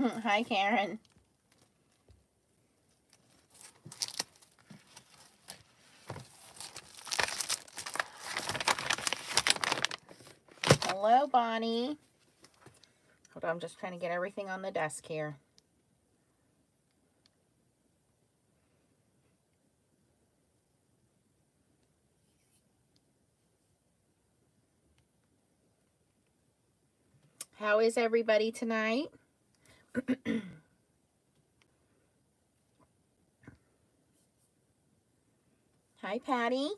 Hi, Karen. Hello, Bonnie. Hold on, I'm just trying to get everything on the desk here. How is everybody tonight? Hi, Patty.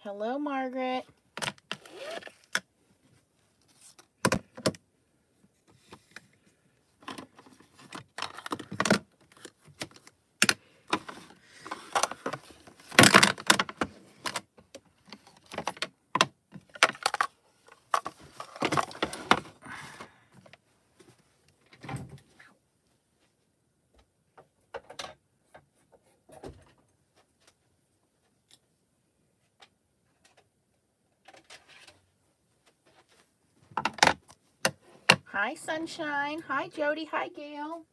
Hello, Margaret. Hi, Sunshine. Hi, Jody. Hi, Gail.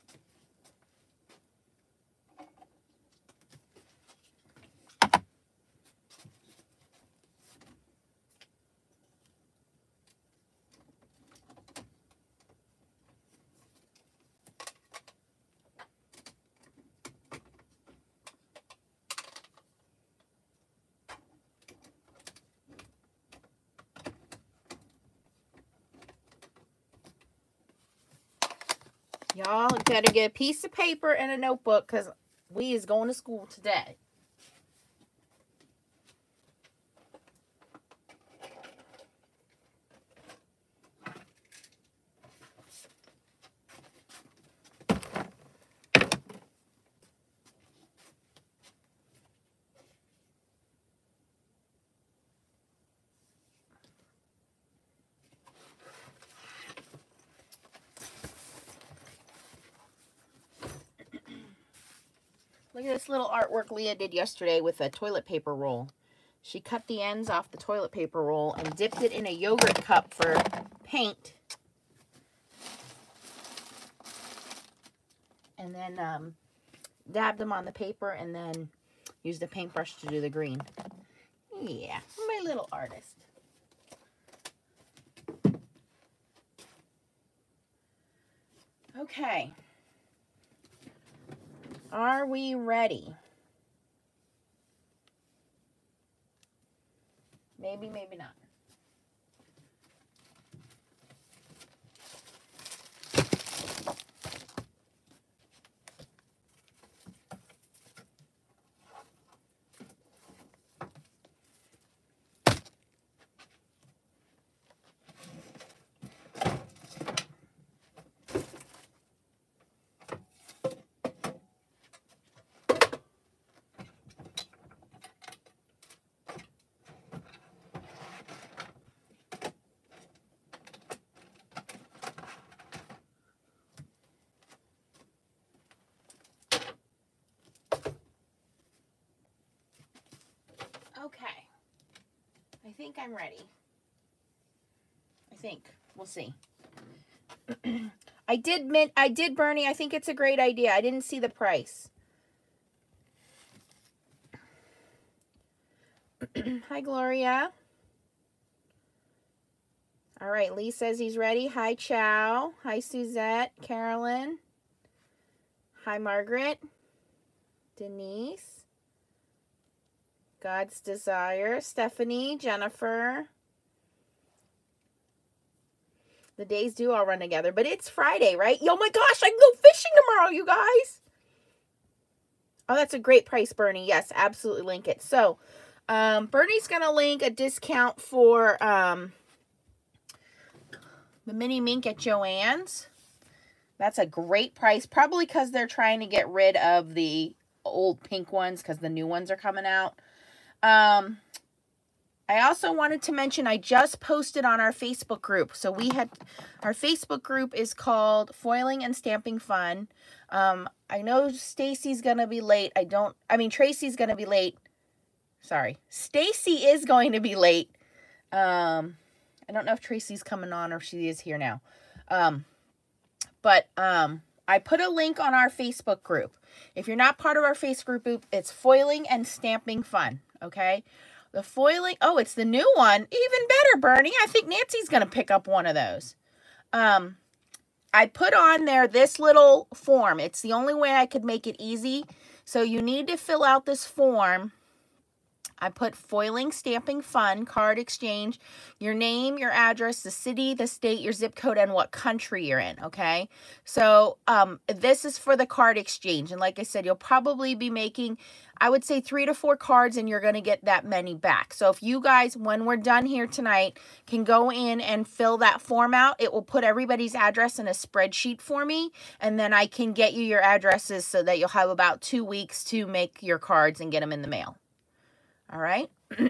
Gotta get a piece of paper and a notebook because we is going to school today. Look at this little artwork Leah did yesterday with a toilet paper roll. She cut the ends off the toilet paper roll and dipped it in a yogurt cup for paint. And then um, dabbed them on the paper and then used a paintbrush to do the green. Yeah, my little artist. Okay. Are we ready? Maybe, maybe not. Okay. I think I'm ready. I think. We'll see. I did mint I did Bernie. I think it's a great idea. I didn't see the price. Hi Gloria. All right, Lee says he's ready. Hi Chow. Hi Suzette, Carolyn. Hi Margaret. Denise. God's Desire, Stephanie, Jennifer. The days do all run together, but it's Friday, right? Oh my gosh, I can go fishing tomorrow, you guys. Oh, that's a great price, Bernie. Yes, absolutely link it. So, um, Bernie's going to link a discount for um, the mini mink at Joann's. That's a great price, probably because they're trying to get rid of the old pink ones because the new ones are coming out. Um, I also wanted to mention I just posted on our Facebook group. So we had our Facebook group is called Foiling and Stamping Fun. Um, I know Stacy's gonna be late. I don't. I mean Tracy's gonna be late. Sorry. Stacy is going to be late. Um, I don't know if Tracy's coming on or if she is here now. Um, but um, I put a link on our Facebook group. If you're not part of our Facebook group, it's foiling and stamping fun. Okay. The foiling. Oh, it's the new one. Even better, Bernie. I think Nancy's going to pick up one of those. Um, I put on there this little form. It's the only way I could make it easy. So you need to fill out this form I put foiling, stamping, fun, card exchange, your name, your address, the city, the state, your zip code, and what country you're in, okay? So um, this is for the card exchange. And like I said, you'll probably be making, I would say three to four cards and you're going to get that many back. So if you guys, when we're done here tonight, can go in and fill that form out, it will put everybody's address in a spreadsheet for me. And then I can get you your addresses so that you'll have about two weeks to make your cards and get them in the mail. All right. uh,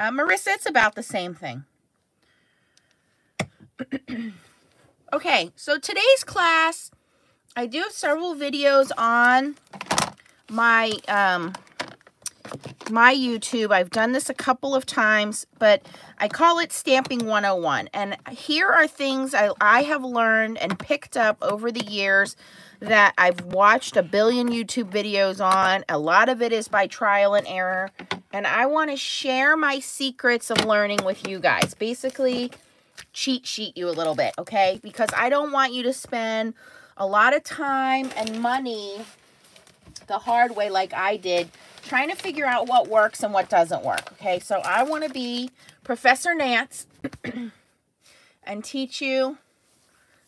Marissa, it's about the same thing. okay, so today's class, I do have several videos on my um, my YouTube. I've done this a couple of times, but I call it Stamping 101. And here are things I, I have learned and picked up over the years that I've watched a billion YouTube videos on. A lot of it is by trial and error. And I want to share my secrets of learning with you guys. Basically, cheat sheet you a little bit, okay? Because I don't want you to spend a lot of time and money the hard way like I did trying to figure out what works and what doesn't work, okay? So I want to be Professor Nance and teach you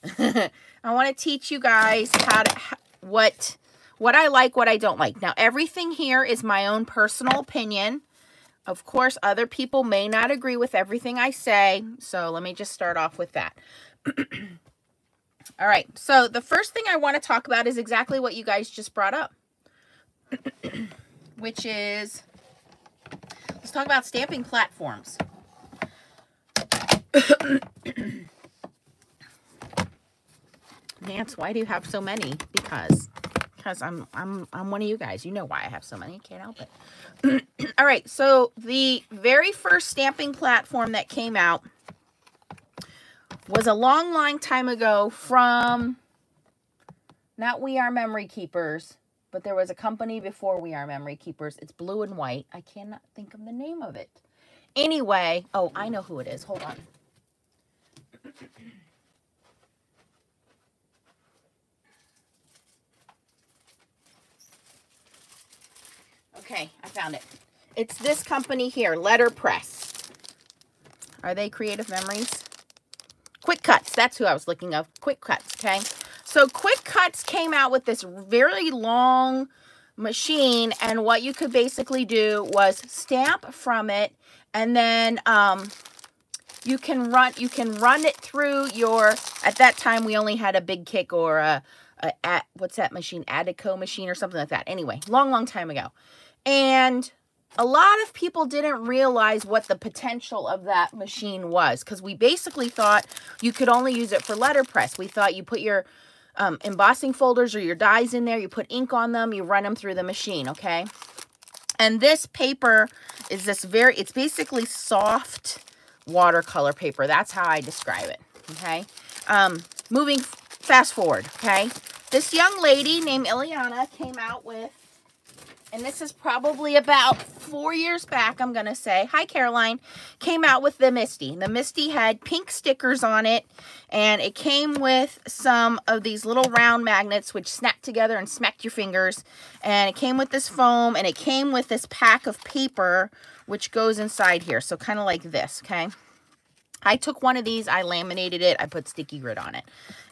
I want to teach you guys how to, what, what I like, what I don't like. Now, everything here is my own personal opinion. Of course, other people may not agree with everything I say. So let me just start off with that. All right. So the first thing I want to talk about is exactly what you guys just brought up. which is, let's talk about stamping platforms. Nance, why do you have so many? Because because I'm I'm I'm one of you guys. You know why I have so many. Can't help it. All right, so the very first stamping platform that came out was a long, long time ago from not We Are Memory Keepers, but there was a company before We Are Memory Keepers. It's blue and white. I cannot think of the name of it. Anyway, oh, I know who it is. Hold on. Okay, I found it. It's this company here, Letterpress. Are they Creative Memories? QuicKutz, that's who I was looking of. QuicKutz, okay? So QuicKutz came out with this very long machine, and what you could basically do was stamp from it, and then um, you can run you can run it through your. At that time, we only had a big kick or a, a, a what's that machine, Adico machine or something like that. Anyway, long, long time ago. And a lot of people didn't realize what the potential of that machine was because we basically thought you could only use it for letterpress. We thought you put your um, embossing folders or your dies in there, you put ink on them, you run them through the machine, okay? And this paper is this very, it's basically soft watercolor paper. That's how I describe it, okay? Um, moving fast forward, okay? This young lady named Ileana came out with and this is probably about four years back, I'm going to say. Hi, Caroline. Came out with the Misti. The Misti had pink stickers on it, and it came with some of these little round magnets which snap together and smack your fingers. And it came with this foam, and it came with this pack of paper which goes inside here. So kind of like this, okay? I took one of these, I laminated it, I put sticky grid on it.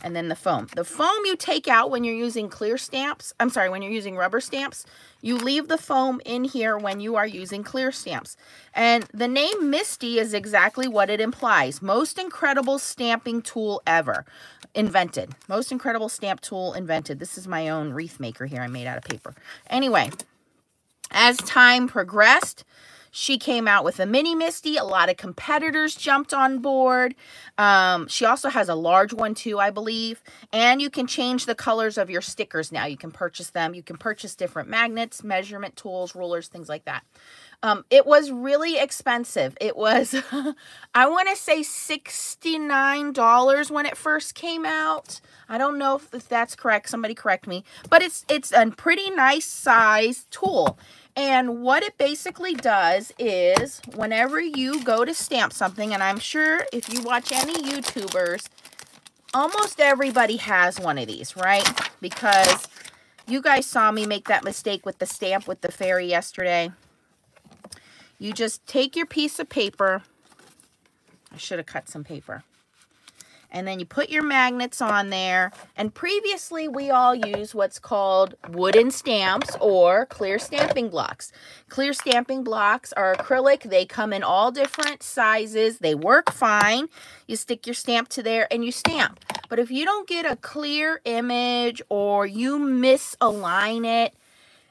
And then the foam. The foam you take out when you're using clear stamps, I'm sorry, when you're using rubber stamps, you leave the foam in here when you are using clear stamps. And the name Misti is exactly what it implies. Most incredible stamping tool ever invented. Most incredible stamp tool invented. This is my own wreath maker here I made out of paper. Anyway, as time progressed, She came out with a mini Misti. A lot of competitors jumped on board. Um, she also has a large one too, I believe. And you can change the colors of your stickers now. You can purchase them. You can purchase different magnets, measurement tools, rulers, things like that. Um, it was really expensive. It was, I want to say $69 when it first came out. I don't know if, if that's correct. Somebody correct me. But it's, it's a pretty nice size tool. And what it basically does is whenever you go to stamp something, and I'm sure if you watch any YouTubers, almost everybody has one of these, right? Because you guys saw me make that mistake with the stamp with the fairy yesterday. You just take your piece of paper. I should have cut some paper. And then you put your magnets on there. And previously we all use what's called wooden stamps or clear stamping blocks. Clear stamping blocks are acrylic. They come in all different sizes. They work fine. You stick your stamp to there and you stamp. But if you don't get a clear image or you misalign it,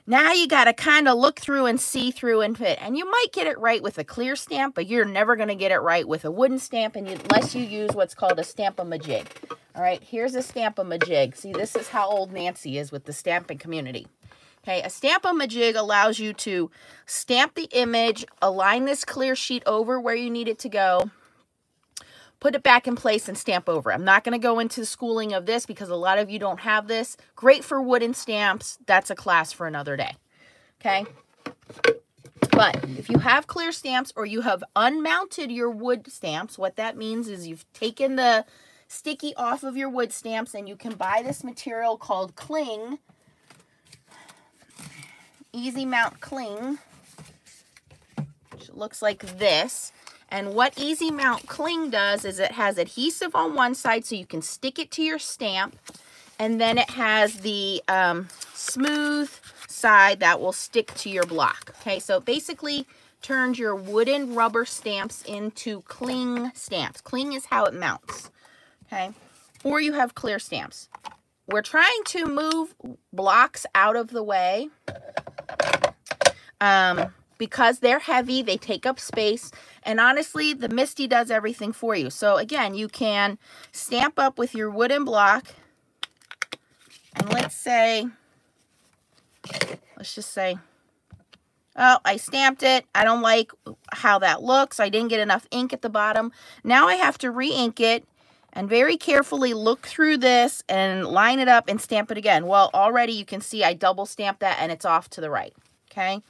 now you got to kind of look through and see through and fit. And you might get it right with a clear stamp, but you're never going to get it right with a wooden stamp and you, unless you use what's called a Stamp-A-Majig. All right, here's a Stamp-A-Majig. See, this is how old Nancy is with the stamping community. Okay, a Stamp-A-Majig allows you to stamp the image, align this clear sheet over where you need it to go, put it back in place and stamp over. I'm not going to go into the schooling of this because a lot of you don't have this. Great for wooden stamps. That's a class for another day. Okay. But if you have clear stamps or you have unmounted your wood stamps, what that means is you've taken the sticky off of your wood stamps and you can buy this material called cling. Easy Mount Cling. Which looks like this. And what Easy Mount Cling does is it has adhesive on one side so you can stick it to your stamp. And then it has the um, smooth side that will stick to your block. Okay, so basically turns your wooden rubber stamps into cling stamps. Cling is how it mounts. Okay, or you have clear stamps. We're trying to move blocks out of the way. Um, because they're heavy, they take up space. And honestly, the Misti does everything for you. So again, you can stamp up with your wooden block. And let's say, let's just say, oh, I stamped it. I don't like how that looks. I didn't get enough ink at the bottom. Now I have to re-ink it and very carefully look through this and line it up and stamp it again. Well, already you can see I double stamped that and it's off to the right. Okay.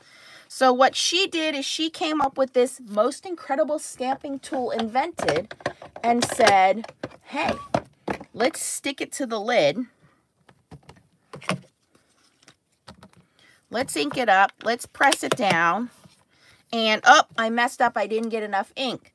So what she did is she came up with this most incredible stamping tool invented and said, hey, let's stick it to the lid. Let's ink it up. Let's press it down. And, oh, I messed up. I didn't get enough ink.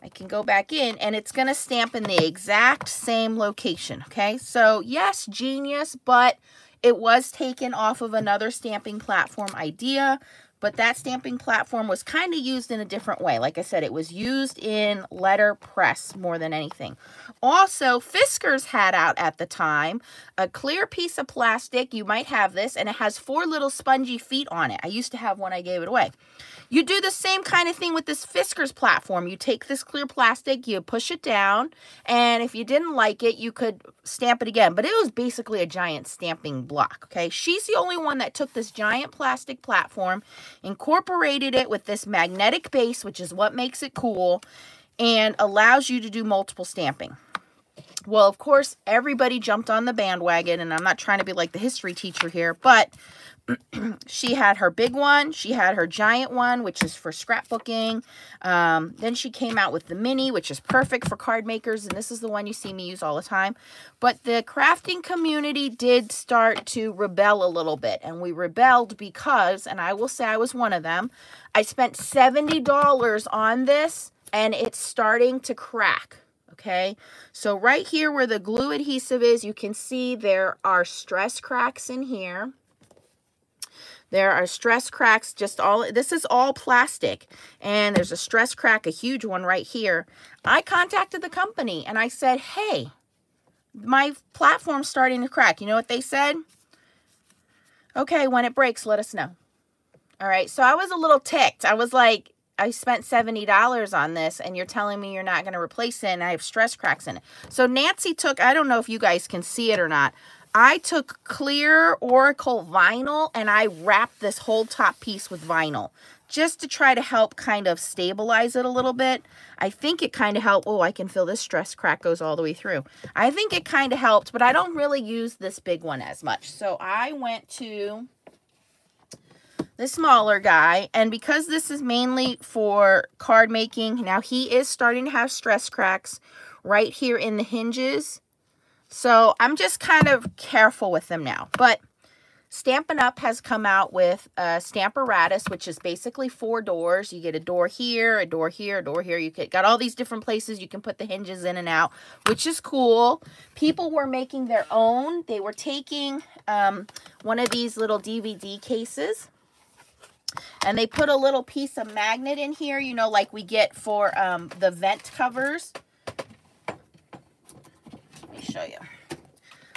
I can go back in and it's going to stamp in the exact same location. Okay, so yes, genius, but it was taken off of another stamping platform idea but that stamping platform was kind of used in a different way. Like I said, it was used in letterpress more than anything. Also, Fiskars had out at the time a clear piece of plastic. You might have this, and it has four little spongy feet on it. I used to have one. I gave it away. You do the same kind of thing with this Fiskars platform. You take this clear plastic, you push it down, and if you didn't like it, you could stamp it again. But it was basically a giant stamping block, okay? She's the only one that took this giant plastic platform, incorporated it with this magnetic base, which is what makes it cool, and allows you to do multiple stamping. Well, of course, everybody jumped on the bandwagon, and I'm not trying to be like the history teacher here, but she had her big one. She had her giant one, which is for scrapbooking. Um, then she came out with the mini, which is perfect for card makers. And this is the one you see me use all the time. But the crafting community did start to rebel a little bit. And we rebelled because, and I will say I was one of them, I spent $70 on this and it's starting to crack okay? So right here where the glue adhesive is, you can see there are stress cracks in here. There are stress cracks, just all, this is all plastic. And there's a stress crack, a huge one right here. I contacted the company and I said, hey, my platform's starting to crack. You know what they said? Okay, when it breaks, let us know. All right, so I was a little ticked. I was like, I spent $70 on this and you're telling me you're not going to replace it and I have stress cracks in it. So Nancy took, I don't know if you guys can see it or not. I took clear Oracal vinyl and I wrapped this whole top piece with vinyl just to try to help kind of stabilize it a little bit. I think it kind of helped. Oh, I can feel this stress crack goes all the way through. I think it kind of helped, but I don't really use this big one as much. So I went to the smaller guy. And because this is mainly for card making, now he is starting to have stress cracks right here in the hinges. So I'm just kind of careful with them now. But Stampin' Up! has come out with a Stamparatus, which is basically four doors. You get a door here, a door here, a door here. You get, got all these different places you can put the hinges in and out, which is cool. People were making their own. They were taking um, one of these little DVD cases and they put a little piece of magnet in here, you know, like we get for um, the vent covers. Show you.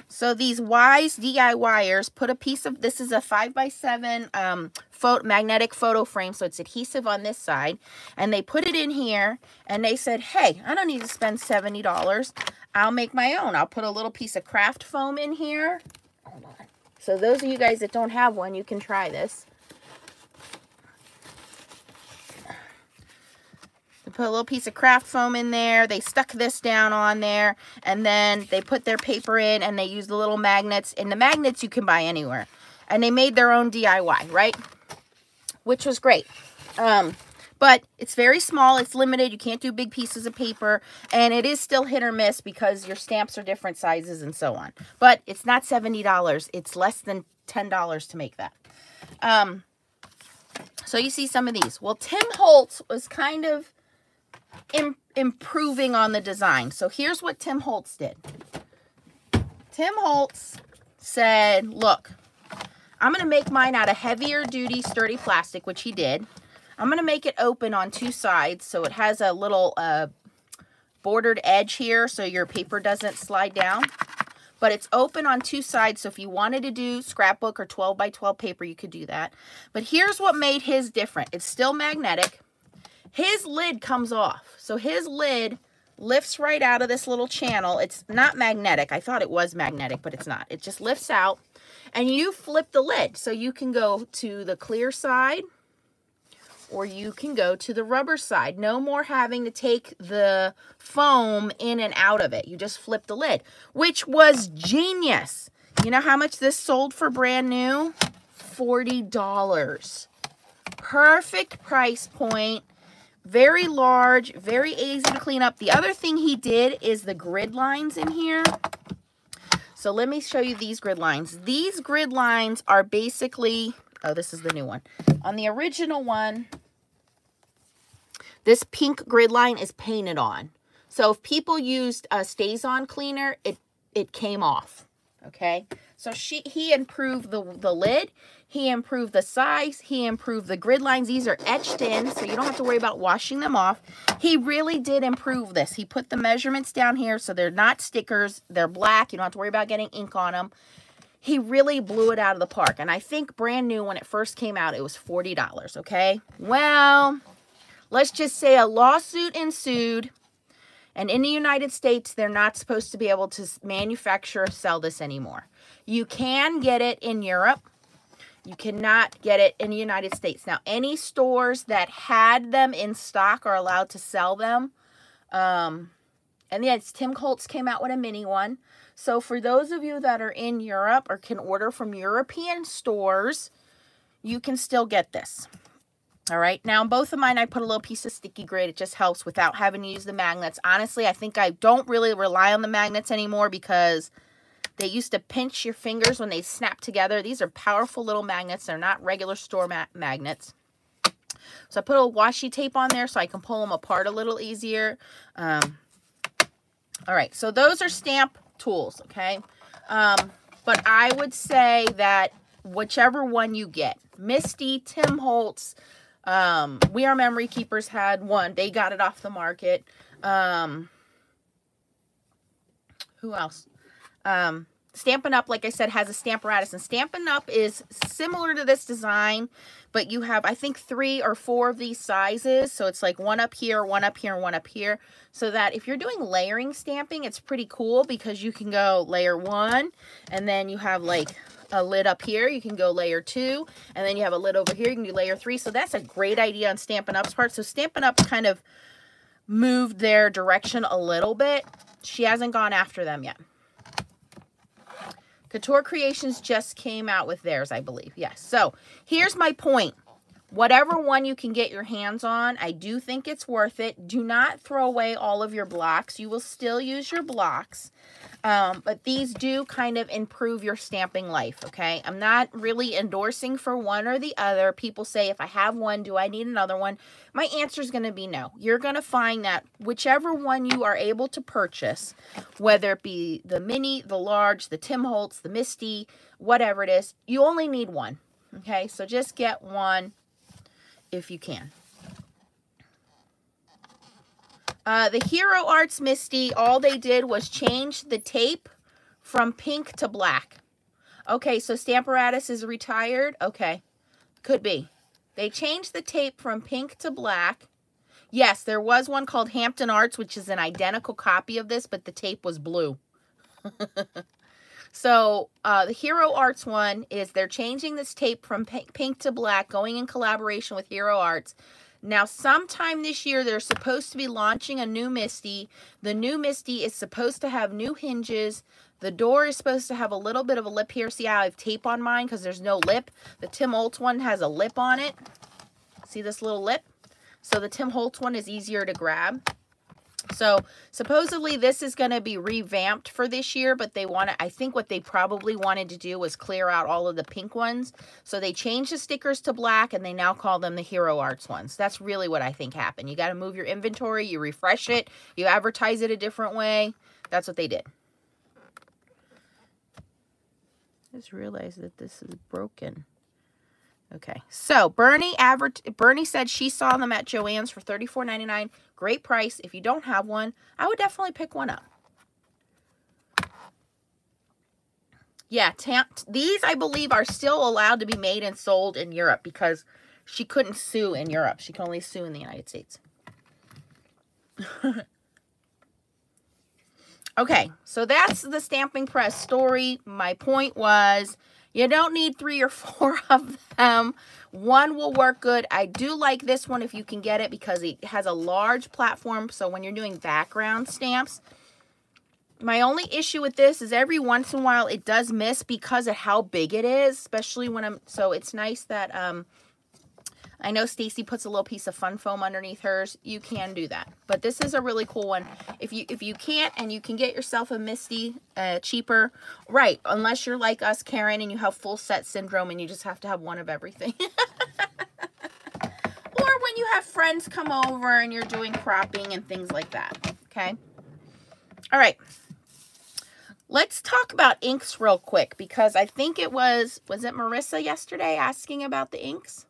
So these Wise DIYers put a piece of, this is a 5x7 um, photo, magnetic photo frame, so it's adhesive on this side. And they put it in here, and they said, hey, I don't need to spend $70. I'll make my own. I'll put a little piece of craft foam in here. So those of you guys that don't have one, you can try this. Put a little piece of craft foam in there. They stuck this down on there. And then they put their paper in and they used the little magnets. And the magnets you can buy anywhere. And they made their own DIY, right? Which was great. Um, but it's very small. It's limited. You can't do big pieces of paper. And it is still hit or miss because your stamps are different sizes and so on. But it's not $70. It's less than $10 to make that. Um, so you see some of these. Well, Tim Holtz was kind of Im improving on the design. So here's what Tim Holtz did. Tim Holtz said, look, I'm going to make mine out of heavier duty sturdy plastic, which he did. I'm going to make it open on two sides so it has a little uh, bordered edge here so your paper doesn't slide down. But it's open on two sides, so if you wanted to do scrapbook or 12 by 12 paper, you could do that. But here's what made his different. It's still magnetic. His lid comes off. So his lid lifts right out of this little channel. It's not magnetic. I thought it was magnetic, but it's not. It just lifts out. And you flip the lid. So you can go to the clear side or you can go to the rubber side. No more having to take the foam in and out of it. You just flip the lid, which was genius. You know how much this sold for brand new? $40. Perfect price point very large, very easy to clean up. The other thing he did is the grid lines in here. So let me show you these grid lines. These grid lines are basically, oh, this is the new one. On the original one, this pink grid line is painted on. So if people used a StazOn cleaner, it, it came off, okay? So she he improved the, the lid. He improved the size. He improved the grid lines. These are etched in, so you don't have to worry about washing them off. He really did improve this. He put the measurements down here, so they're not stickers. They're black. You don't have to worry about getting ink on them. He really blew it out of the park. And I think brand new, when it first came out, it was $40, okay? Well, let's just say a lawsuit ensued. And in the United States, they're not supposed to be able to manufacture or sell this anymore. You can get it in Europe. You cannot get it in the United States. Now, any stores that had them in stock are allowed to sell them. Um, and yes, Tim Holtz came out with a mini one. So for those of you that are in Europe or can order from European stores, you can still get this. All right. Now, both of mine, I put a little piece of sticky grid. It just helps without having to use the magnets. Honestly, I think I don't really rely on the magnets anymore because they used to pinch your fingers when they snap together. These are powerful little magnets. They're not regular store ma magnets. So I put a washi tape on there so I can pull them apart a little easier. Um, all right, so those are stamp tools, okay? Um, but I would say that whichever one you get, Misti, Tim Holtz, um, We Are Memory Keepers had one. They got it off the market. Um, who else? Um, Stampin' Up, like I said, has a Stamparatus. And Stampin' Up is similar to this design, but you have, I think, three or four of these sizes. So it's like one up here, one up here, one up here. So that if you're doing layering stamping, it's pretty cool because you can go layer one, and then you have like a lid up here. You can go layer two, and then you have a lid over here. You can do layer three. So that's a great idea on Stampin' Up's part. So Stampin' Up kind of moved their direction a little bit. She hasn't gone after them yet. Couture Creations just came out with theirs, I believe. Yes. So here's my point. Whatever one you can get your hands on, I do think it's worth it. Do not throw away all of your blocks. You will still use your blocks. Um, but these do kind of improve your stamping life, okay? I'm not really endorsing for one or the other. People say, if I have one, do I need another one? My answer is going to be no. You're going to find that whichever one you are able to purchase, whether it be the mini, the large, the Tim Holtz, the Misti, whatever it is, you only need one, okay? So just get one if you can. Uh, the Hero Arts Misti, all they did was change the tape from pink to black. Okay, so Stamparatus is retired? Okay, could be. They changed the tape from pink to black. Yes, there was one called Hampton Arts, which is an identical copy of this, but the tape was blue. so uh, the Hero Arts one is they're changing this tape from pink to black, going in collaboration with Hero Arts. Now, sometime this year, they're supposed to be launching a new Misti. The new Misti is supposed to have new hinges. The door is supposed to have a little bit of a lip here. See how I have tape on mine because there's no lip. The Tim Holtz one has a lip on it. See this little lip? So the Tim Holtz one is easier to grab. So supposedly this is going to be revamped for this year, but they want to, I think what they probably wanted to do was clear out all of the pink ones. So they changed the stickers to black and they now call them the Hero Arts ones. That's really what I think happened. You got to move your inventory, you refresh it, you advertise it a different way. That's what they did. I just realized that this is broken. Okay, so Bernie advert Bernie said she saw them at Joann's for $34.99. Great price. If you don't have one, I would definitely pick one up. Yeah, these, I believe, are still allowed to be made and sold in Europe because she couldn't sue in Europe. She can only sue in the United States. okay, so that's the stamping press story. My point was you don't need three or four of them. One will work good. I do like this one if you can get it because it has a large platform. So when you're doing background stamps, my only issue with this is every once in a while it does miss because of how big it is, especially when I'm, so it's nice that, um, I know Stacy puts a little piece of fun foam underneath hers. You can do that. But this is a really cool one. If you if you can't and you can get yourself a Misti uh, cheaper, right, unless you're like us, Karen, and you have full set syndrome and you just have to have one of everything. or when you have friends come over and you're doing cropping and things like that, okay? All right. Let's talk about inks real quick because I think it was, was it Marissa yesterday asking about the inks?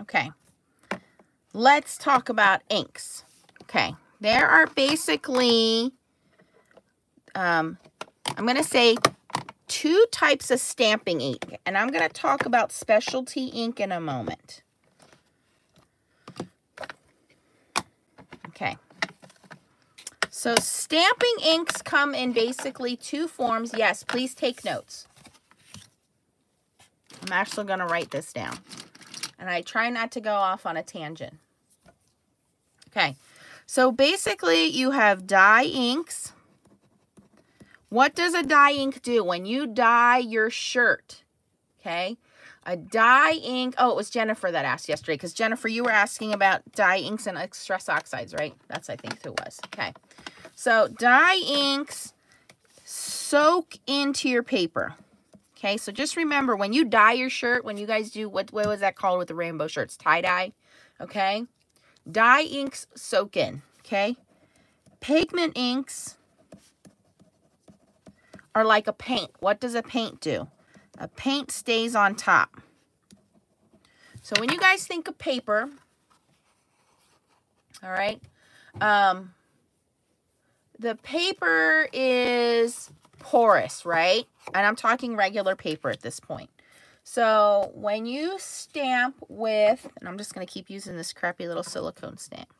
Okay. Let's talk about inks. Okay. There are basically, um, I'm going to say two types of stamping ink. And I'm going to talk about specialty ink in a moment. Okay. So stamping inks come in basically two forms. Yes, please take notes. I'm actually going to write this down. And I try not to go off on a tangent. Okay, so basically you have dye inks. What does a dye ink do? When you dye your shirt, okay, a dye ink, oh, it was Jennifer that asked yesterday, because Jennifer, you were asking about dye inks and Distress Oxides, right? That's, I think, who was. Okay, so dye inks soak into your paper. Okay, so just remember when you dye your shirt, when you guys do, what, what was that called with the rainbow shirts? Tie-dye, okay? Dye inks soak in, okay? pigment inks are like a paint. What does a paint do? A paint stays on top. So when you guys think of paper, all right, um, the paper is porous, right? And I'm talking regular paper at this point. So when you stamp with, and I'm just going to keep using this crappy little silicone stamp,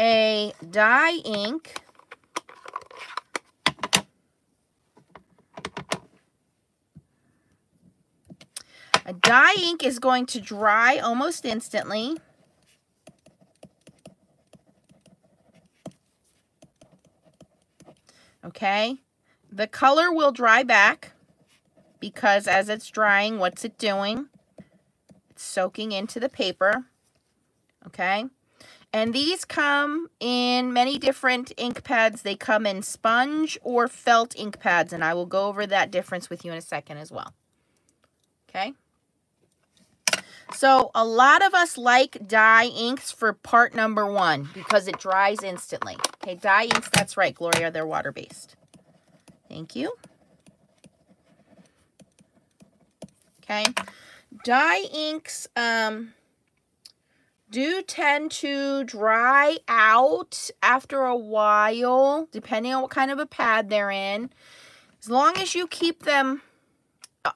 a dye ink, a dye ink is going to dry almost instantly. Okay, the color will dry back because as it's drying, what's it doing? It's soaking into the paper, okay? And these come in many different ink pads. They come in sponge or felt ink pads, and I will go over that difference with you in a second as well. Okay? So a lot of us like dye inks for part number one because it dries instantly. Okay, dye inks, that's right, Gloria, they're water-based. Thank you. Okay. Dye inks um, do tend to dry out after a while, depending on what kind of a pad they're in. As long as you keep them,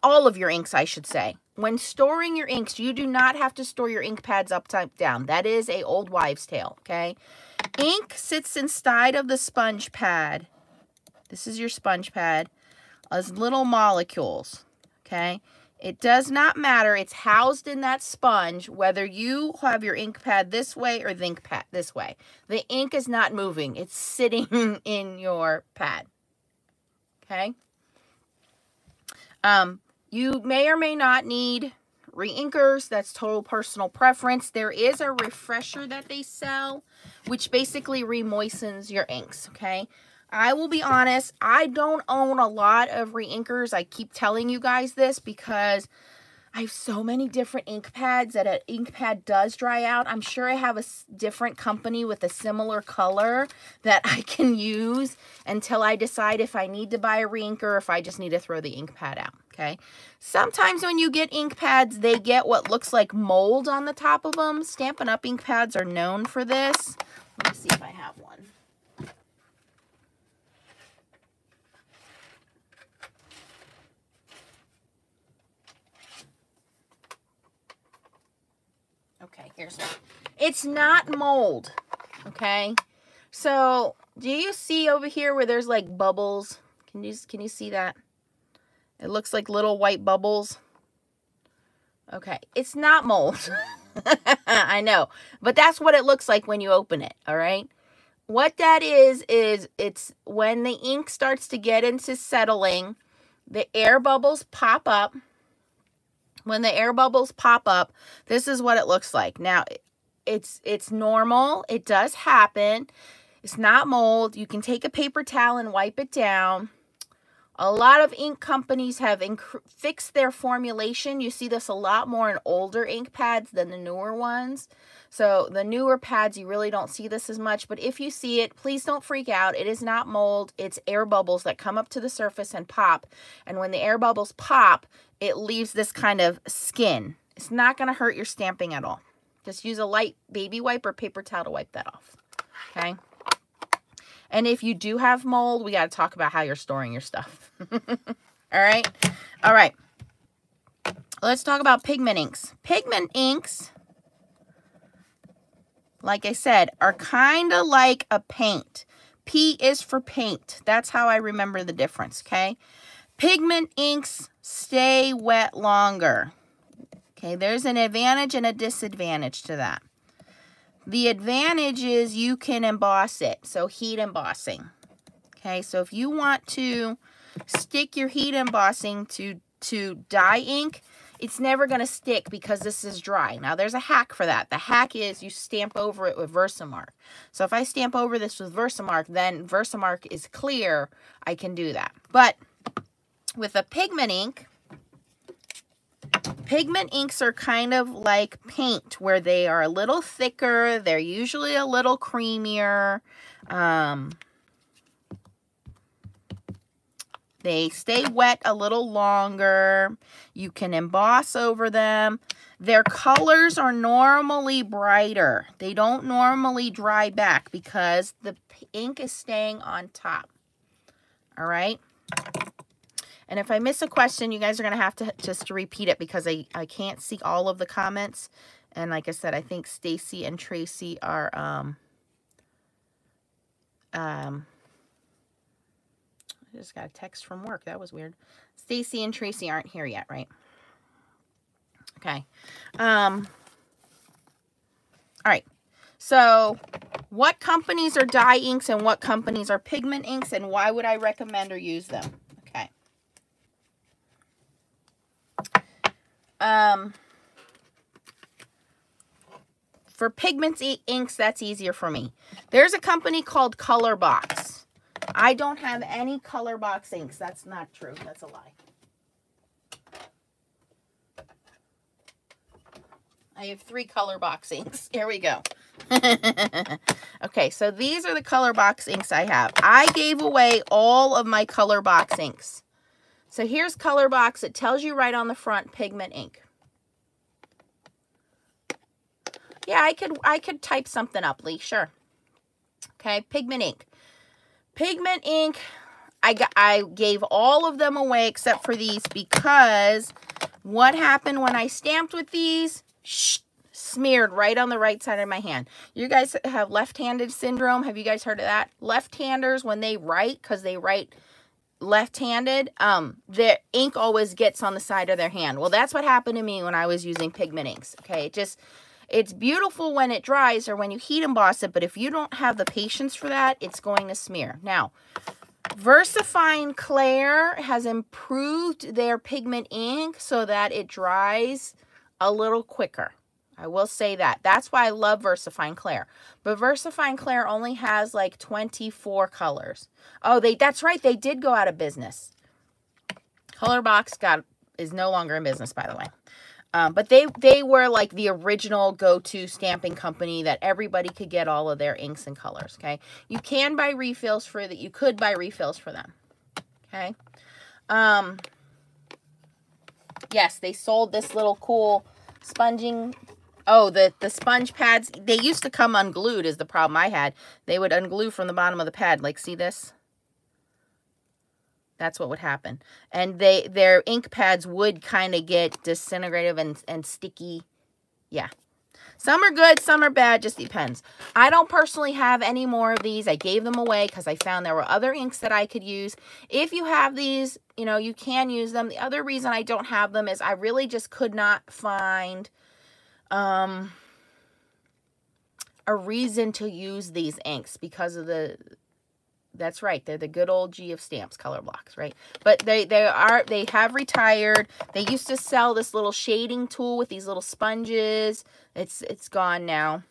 all of your inks, I should say. When storing your inks, you do not have to store your ink pads upside down. That is a old wives' tale, okay? Ink sits inside of the sponge pad. This is your sponge pad as little molecules, okay? It does not matter. It's housed in that sponge, whether you have your ink pad this way or the ink pad this way. The ink is not moving. It's sitting in your pad. Okay? Um, you may or may not need reinkers. That's total personal preference. There is a refresher that they sell, which basically remoistens your inks, okay? I will be honest, I don't own a lot of reinkers. I keep telling you guys this because I have so many different ink pads that an ink pad does dry out. I'm sure I have a different company with a similar color that I can use until I decide if I need to buy a reinker or if I just need to throw the ink pad out, okay? Sometimes when you get ink pads, they get what looks like mold on the top of them. Stampin' Up! ink pads are known for this. Let me see if I have one. Here's one. It's not mold, okay? So, do you see over here where there's like bubbles? Can you, can you see that? It looks like little white bubbles. Okay, it's not mold. I know, but that's what it looks like when you open it, all right? What that is, is it's when the ink starts to get into settling, the air bubbles pop up, when the air bubbles pop up, this is what it looks like. Now, it's it's normal. It does happen. It's not mold. You can take a paper towel and wipe it down. A lot of ink companies have fixed their formulation. You see this a lot more in older ink pads than the newer ones. So the newer pads, you really don't see this as much. But if you see it, please don't freak out. It is not mold. It's air bubbles that come up to the surface and pop. And when the air bubbles pop, it leaves this kind of skin. It's not going to hurt your stamping at all. Just use a light baby wipe or paper towel to wipe that off. Okay. And if you do have mold, we got to talk about how you're storing your stuff. all right. All right. Let's talk about pigment inks. Pigment inks, like I said, are kind of like a paint. P is for paint. That's how I remember the difference, okay? Pigment inks stay wet longer. Okay, there's an advantage and a disadvantage to that. The advantage is you can emboss it, so heat embossing. Okay, so if you want to stick your heat embossing to, to dye ink, it's never going to stick because this is dry. Now, there's a hack for that. The hack is you stamp over it with Versamark. So if I stamp over this with Versamark, then Versamark is clear. I can do that. But with a pigment ink, Pigment inks are kind of like paint where they are a little thicker. They're usually a little creamier. Um, they stay wet a little longer. You can emboss over them. Their colors are normally brighter. They don't normally dry back because the ink is staying on top. All right. And if I miss a question, you guys are going to have to just repeat it because I, I can't see all of the comments. And like I said, I think Stacy and Tracy are, um, um, I just got a text from work. That was weird. Stacy and Tracy aren't here yet, right? Okay. Um, all right. So what companies are dye inks and what companies are pigment inks and why would I recommend or use them? Okay. Um, for pigments inks, that's easier for me. There's a company called Colorbox. I don't have any Colorbox inks. That's not true. That's a lie. I have three Colorbox inks. Here we go. okay, so these are the Colorbox inks I have. I gave away all of my Colorbox inks. So here's Colorbox. It tells you right on the front pigment ink. Yeah, I could I could type something up, Lee. Sure. Okay, pigment ink. Pigment ink, I, got, I gave all of them away except for these because what happened when I stamped with these? Shh, smeared right on the right side of my hand. You guys have left-handed syndrome. Have you guys heard of that? Left-handers, when they write, because they write left-handed, um, their ink always gets on the side of their hand. Well, that's what happened to me when I was using pigment inks. Okay, it just, it's beautiful when it dries or when you heat emboss it, but if you don't have the patience for that, it's going to smear. Now, VersaFine Clair has improved their pigment ink so that it dries a little quicker. I will say that. That's why I love VersaFine Clair. But VersaFine Clair only has like 24 colors. Oh, they that's right. They did go out of business. Colorbox got is no longer in business, by the way. Um, but they they were like the original go-to stamping company that everybody could get all of their inks and colors. Okay, you can buy refills for that. You could buy refills for them. Okay. Um, yes, they sold this little cool sponging. Oh, the, the sponge pads, they used to come unglued is the problem I had. They would unglue from the bottom of the pad. Like, see this? That's what would happen. And they their ink pads would kind of get disintegrative and, and sticky. Yeah. Some are good, some are bad, just depends. I don't personally have any more of these. I gave them away because I found there were other inks that I could use. If you have these, you know, you can use them. The other reason I don't have them is I really just could not find um, a reason to use these inks because of the that's right. They're the good old G of stamps color blocks, right? But they they are they have retired. They used to sell this little shading tool with these little sponges. It's it's gone now.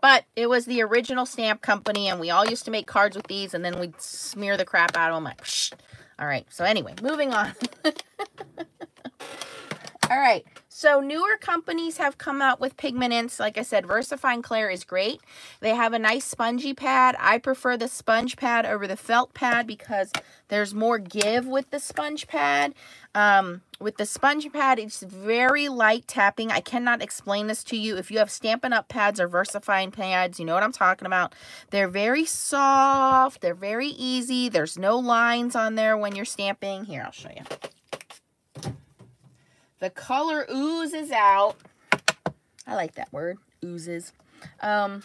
But it was the original stamp company, and we all used to make cards with these, and then we'd smear the crap out of them. Like, Psh. all right. So anyway, moving on. all right. So newer companies have come out with pigment inks. Like I said, VersaFine Clair is great. They have a nice spongy pad. I prefer the sponge pad over the felt pad because there's more give with the sponge pad. Um, with the sponge pad, it's very light tapping. I cannot explain this to you. If you have Stampin' Up! pads or VersaFine pads, you know what I'm talking about. They're very soft. They're very easy. There's no lines on there when you're stamping. Here, I'll show you. The color oozes out. I like that word, oozes. Um,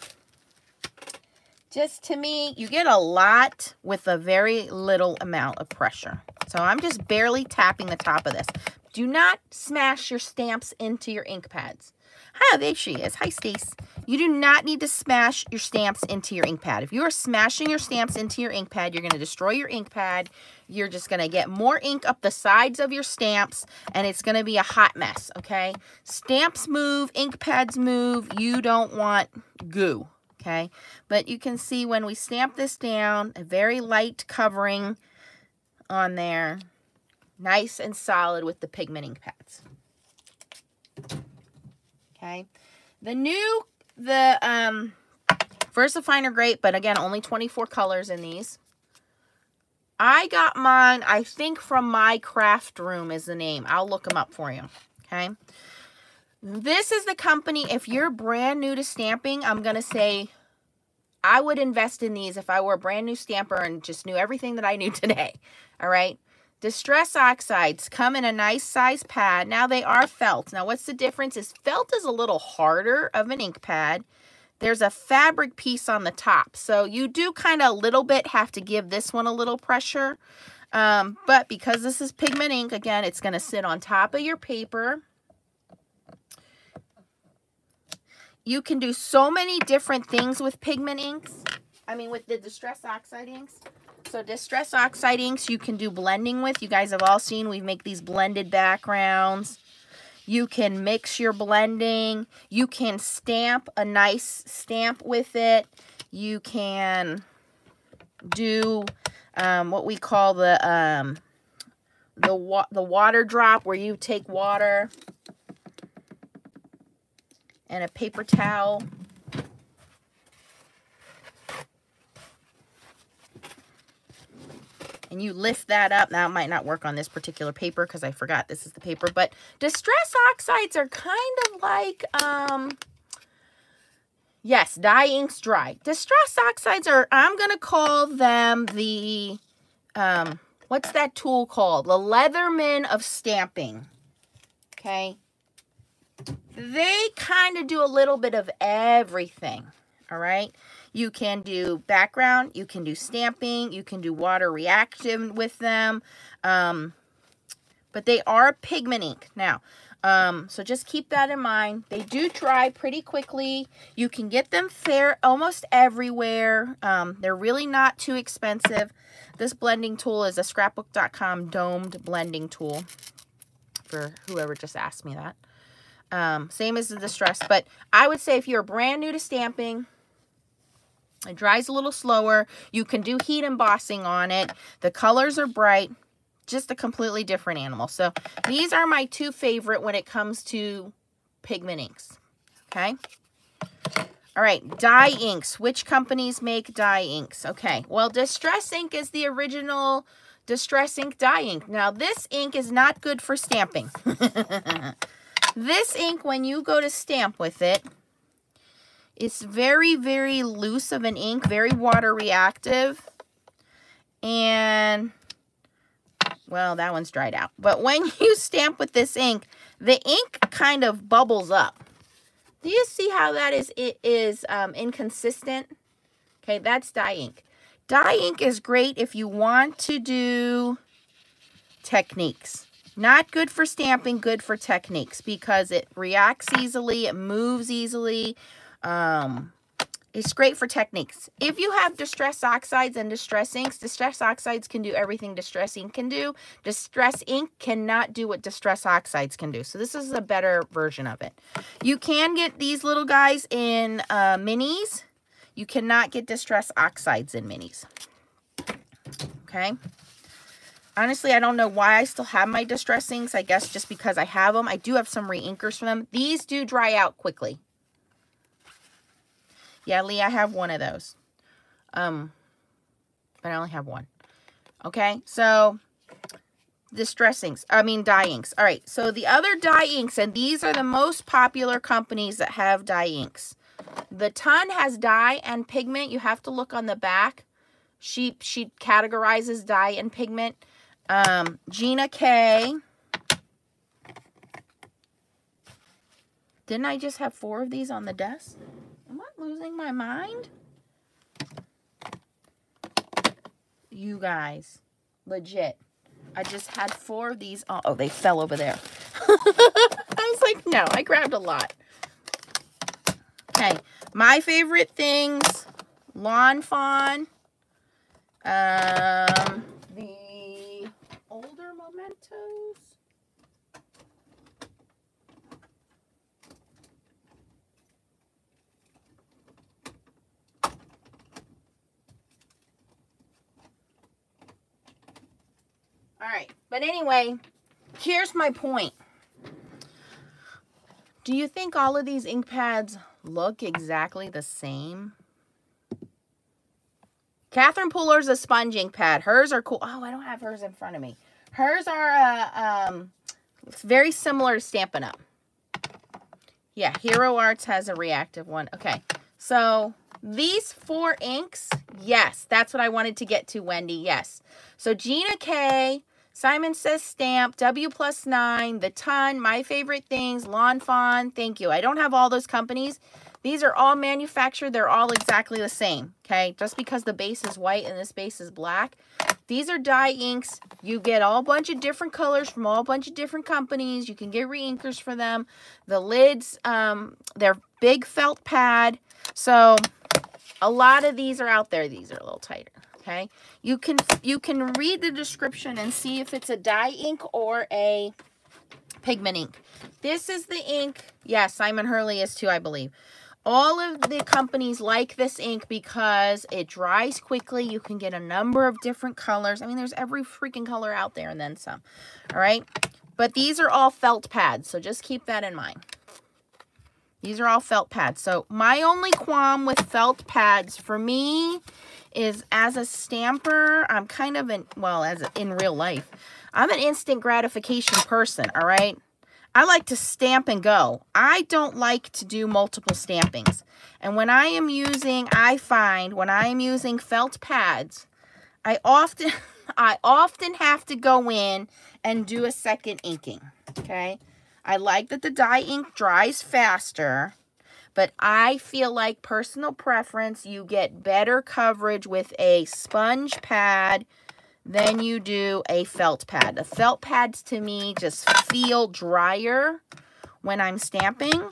just to me, you get a lot with a very little amount of pressure. So I'm just barely tapping the top of this. Do not smash your stamps into your ink pads. Hi, there she is. Hi, Stace. You do not need to smash your stamps into your ink pad. If you are smashing your stamps into your ink pad, you're going to destroy your ink pad. You're just going to get more ink up the sides of your stamps, and it's going to be a hot mess, okay? Stamps move, ink pads move. You don't want goo, okay? But you can see when we stamp this down, a very light covering on there. Nice and solid with the pigment ink pads. Okay. The new, the, um, VersaFine are great, but again, only 24 colors in these. I got mine, I think from My Craft Room is the name. I'll look them up for you. Okay. This is the company, if you're brand new to stamping, I'm going to say I would invest in these if I were a brand new stamper and just knew everything that I knew today. All right. Distress oxides come in a nice size pad. Now they are felt. Now what's the difference is felt is a little harder of an ink pad. There's a fabric piece on the top. So you do kind of a little bit have to give this one a little pressure. Um, but because this is pigment ink, again, it's going to sit on top of your paper. You can do so many different things with pigment inks. I mean, with the Distress Oxide inks. So Distress Oxide inks you can do blending with. You guys have all seen we make these blended backgrounds. You can mix your blending. You can stamp a nice stamp with it. You can do um, what we call the um, the wa the water drop where you take water and a paper towel. And you lift that up. Now, it might not work on this particular paper because I forgot this is the paper. But Distress Oxides are kind of like, um, yes, dye inks dry. Distress Oxides are, I'm going to call them the, um, what's that tool called? The Leatherman of stamping. Okay they kind of do a little bit of everything, all right? You can do background, you can do stamping, you can do water reactive with them, um, but they are pigment ink. Now, um, so just keep that in mind. They do dry pretty quickly. You can get them fair almost everywhere. Um, they're really not too expensive. This blending tool is a scrapbook.com domed blending tool for whoever just asked me that. Um, same as the Distress. But I would say if you're brand new to stamping, it dries a little slower. You can do heat embossing on it. The colors are bright. Just a completely different animal. So these are my two favorite when it comes to pigment inks. Okay. All right, dye inks. Which companies make dye inks? Okay, well, Distress Ink is the original Distress Ink dye ink. Now, this ink is not good for stamping. This ink, when you go to stamp with it, it's very, very loose of an ink, very water reactive. And, well, that one's dried out. But when you stamp with this ink, the ink kind of bubbles up. Do you see how that is, it is um, inconsistent? Okay, that's dye ink. Dye ink is great if you want to do techniques. Not good for stamping, good for techniques because it reacts easily, it moves easily. Um, it's great for techniques. If you have Distress Oxides and Distress Inks, Distress Oxides can do everything Distress Ink can do. Distress Ink cannot do what Distress Oxides can do. So this is a better version of it. You can get these little guys in uh, minis. You cannot get Distress Oxides in minis. Okay. Honestly, I don't know why I still have my Distress Inks. I guess just because I have them. I do have some re-inkers from them. These do dry out quickly. Yeah, Lee, I have one of those. Um, but I only have one. Okay, so Distress Inks. I mean, dye inks. All right, so the other dye inks, and these are the most popular companies that have dye inks. The Ton has dye and pigment. You have to look on the back. She, she categorizes dye and pigment. Um, Gina K. Didn't I just have four of these on the desk? Losing my mind? You guys. Legit. I just had four of these. Oh, oh they fell over there. I was like, no, I grabbed a lot. Okay. My favorite things. Lawn Fawn. Um, the older mementos. All right. But anyway, here's my point. Do you think all of these ink pads look exactly the same? Catherine Pooler's a sponge ink pad. Hers are cool. Oh, I don't have hers in front of me. Hers are uh, um, very similar to Stampin' Up. Yeah, Hero Arts has a reactive one. Okay, so these four inks, yes, that's what I wanted to get to, Wendy. Yes. So Gina K, Simon Says Stamp, WPlus9, The Ton, My Favorite Things, Lawn Fawn. Thank you. I don't have all those companies. These are all manufactured. They're all exactly the same, okay? Just because the base is white and this base is black. These are dye inks. You get all bunch of different colors from all bunch of different companies. You can get re-inkers for them. The lids, um, they're big felt pad. So a lot of these are out there. These are a little tighter okay? You can you can read the description and see if it's a dye ink or a pigment ink. This is the ink. Yeah, Simon Hurley is too, I believe. All of the companies like this ink because it dries quickly. You can get a number of different colors. I mean, there's every freaking color out there and then some. All right? But these are all felt pads, so just keep that in mind. These are all felt pads. So my only qualm with felt pads for me is as a stamper, I'm kind of in, well, as a, in real life, I'm an instant gratification person, all right? I like to stamp and go. I don't like to do multiple stampings. And when I am using, I find when I am using felt pads, I often, I often have to go in and do a second inking, okay? I like that the dye ink dries faster. But I feel like personal preference, you get better coverage with a sponge pad than you do a felt pad. The felt pads to me just feel drier when I'm stamping.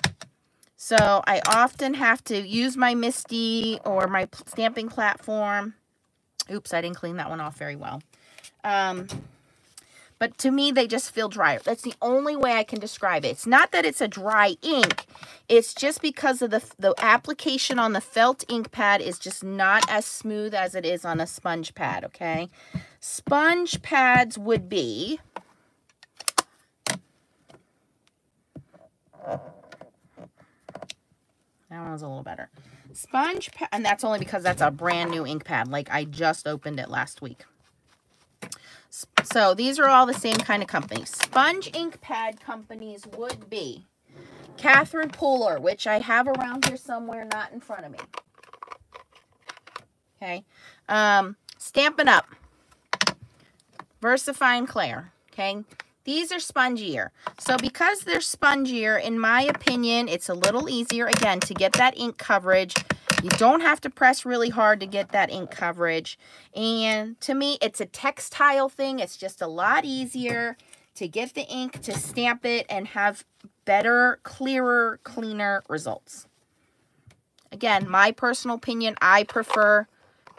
So I often have to use my MISTI or my stamping platform. Oops, I didn't clean that one off very well. Um, but to me, they just feel drier. That's the only way I can describe it. It's not that it's a dry ink. It's just because of the, the application on the felt ink pad is just not as smooth as it is on a sponge pad, okay? Sponge pads would be... That one was a little better. Sponge pad, and that's only because that's a brand new ink pad. Like I just opened it last week. So these are all the same kind of companies. Sponge ink pad companies would be Catherine Pooler, which I have around here somewhere, not in front of me. Okay. Um, Stampin' Up. VersaFine Clair. Okay. These are spongier. So because they're spongier, in my opinion, it's a little easier, again, to get that ink coverage you don't have to press really hard to get that ink coverage. And to me, it's a textile thing. It's just a lot easier to get the ink to stamp it and have better, clearer, cleaner results. Again, my personal opinion, I prefer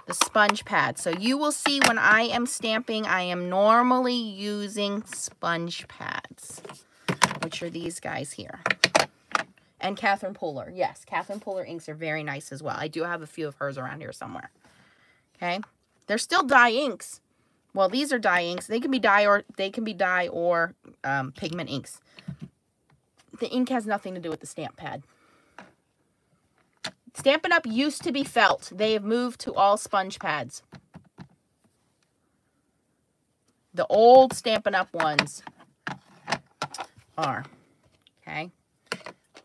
the sponge pad. So you will see when I am stamping, I am normally using sponge pads, which are these guys here. And Catherine Pooler. Yes, Catherine Pooler inks are very nice as well. I do have a few of hers around here somewhere. Okay. They're still dye inks. Well, these are dye inks. They can be dye or they can be dye or um, pigment inks. The ink has nothing to do with the stamp pad. Stampin' Up! used to be felt. They have moved to all sponge pads. The old Stampin' Up! ones are. Okay.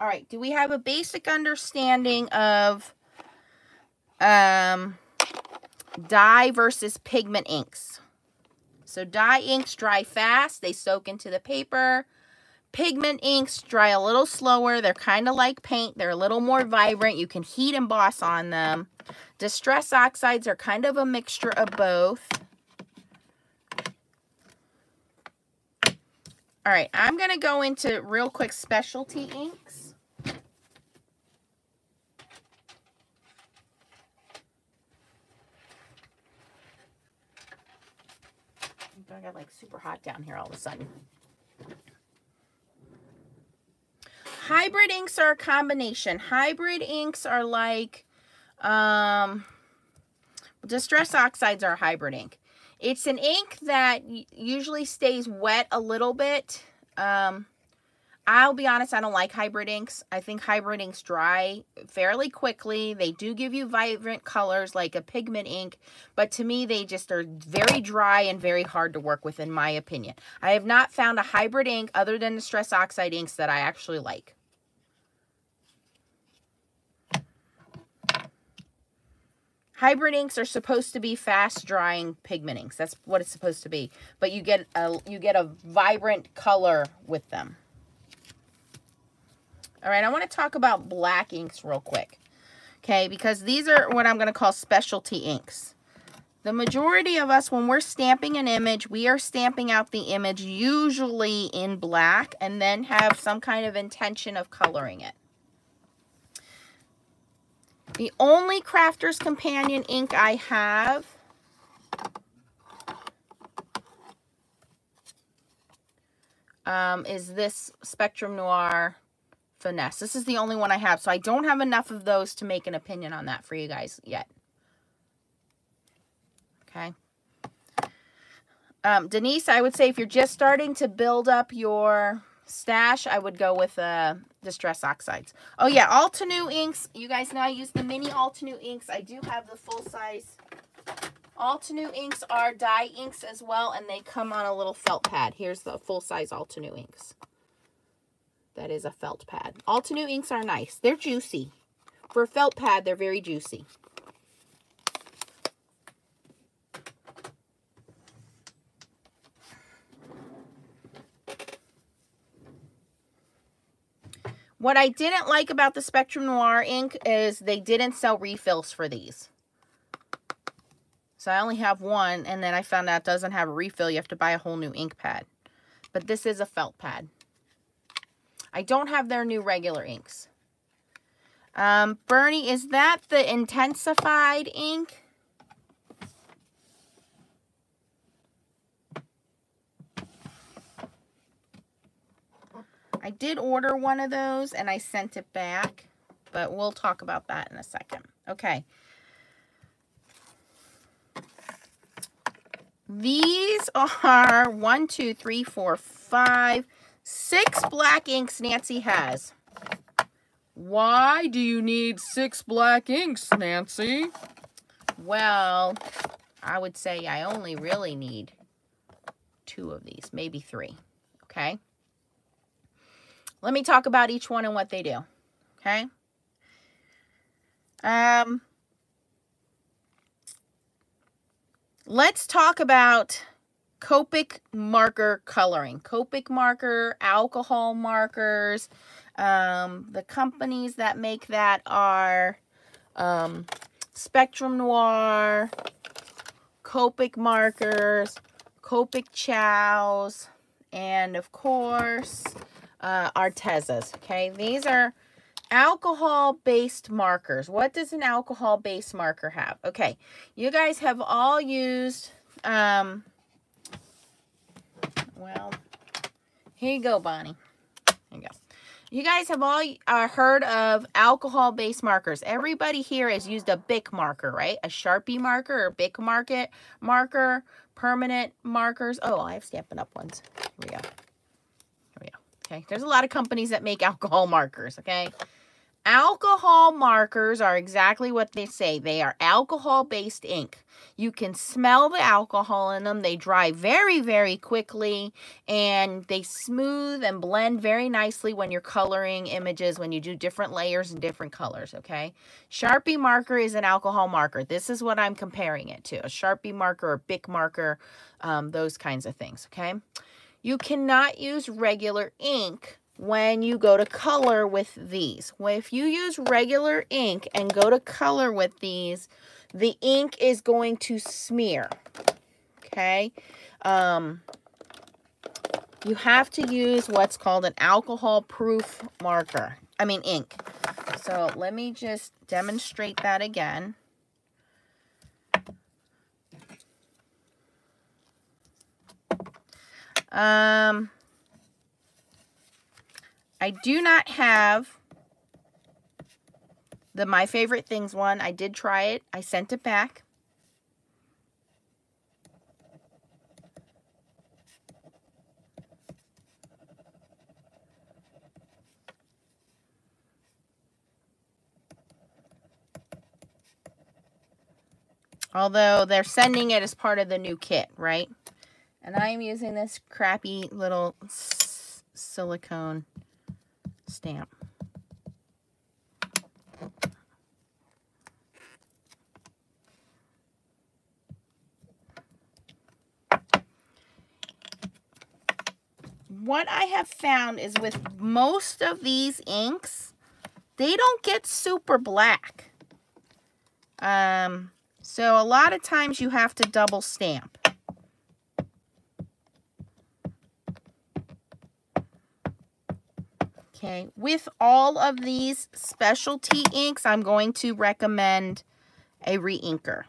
All right, do we have a basic understanding of um, dye versus pigment inks? So dye inks dry fast. They soak into the paper. Pigment inks dry a little slower. They're kind of like paint. They're a little more vibrant. You can heat emboss on them. Distress oxides are kind of a mixture of both. All right, I'm going to go into real quick specialty inks. I got like super hot down here all of a sudden. Hybrid inks are a combination. Hybrid inks are like, um, Distress Oxides are hybrid ink. It's an ink that usually stays wet a little bit. Um, I'll be honest, I don't like hybrid inks. I think hybrid inks dry fairly quickly. They do give you vibrant colors like a pigment ink, but to me, they just are very dry and very hard to work with, in my opinion. I have not found a hybrid ink other than the Stress Oxide inks that I actually like. Hybrid inks are supposed to be fast drying pigment inks. That's what it's supposed to be. But you get a you get a vibrant color with them. All right, I want to talk about black inks real quick. Okay, because these are what I'm going to call specialty inks. The majority of us, when we're stamping an image, we are stamping out the image usually in black and then have some kind of intention of coloring it. The only Crafter's Companion ink I have um, is this Spectrum Noir Finesse. This is the only one I have, so I don't have enough of those to make an opinion on that for you guys yet. Okay. Um, Denise, I would say if you're just starting to build up your stash, I would go with uh, Distress Oxides. Oh, yeah, Altenew inks. You guys know I use the mini Altenew inks. I do have the full-size. Altenew inks are dye inks as well, and they come on a little felt pad. Here's the full-size Altenew inks. That is a felt pad. Altenew inks are nice. They're juicy. For a felt pad, they're very juicy. What I didn't like about the Spectrum Noir ink is they didn't sell refills for these. So I only have one, and then I found out it doesn't have a refill. You have to buy a whole new ink pad. But this is a felt pad. I don't have their new regular inks. Um, Bernie, is that the intensified ink? I did order one of those and I sent it back, but we'll talk about that in a second. Okay. These are one, two, three, four, five, six black inks Nancy has. Why do you need six black inks, Nancy? Well, I would say I only really need two of these, maybe three, okay? Let me talk about each one and what they do. Okay. Um, let's talk about Copic marker coloring. Copic marker, alcohol markers. Um, the companies that make that are um, Spectrum Noir, Copic markers, Copic Ciaos, and of course, uh, Artezas. Okay, these are alcohol-based markers. What does an alcohol-based marker have? Okay, you guys have all used, um, well, here you go, Bonnie. Here you go. You guys have all uh, heard of alcohol-based markers. Everybody here has used a Bic marker, right? A Sharpie marker or Bic market marker, permanent markers. Oh, I have Stampin' Up! ones. Here we go. Here we go. Okay, there's a lot of companies that make alcohol markers, okay? Alcohol markers are exactly what they say. They are alcohol-based ink. You can smell the alcohol in them. They dry very, very quickly, and they smooth and blend very nicely when you're coloring images, when you do different layers and different colors, okay? Sharpie marker is an alcohol marker. This is what I'm comparing it to, a Sharpie marker a Bic marker, um, those kinds of things, okay? You cannot use regular ink when you go to color with these. If you use regular ink and go to color with these, the ink is going to smear. Okay. Um, you have to use what's called an alcohol proof marker. I mean ink. So let me just demonstrate that again. Um, I do not have the My Favorite Things one. I did try it. I sent it back. Although they're sending it as part of the new kit, right? And I'm using this crappy little silicone stamp. What I have found is with most of these inks, they don't get super black. Um, so a lot of times you have to double stamp. Okay, with all of these specialty inks, I'm going to recommend a re-inker.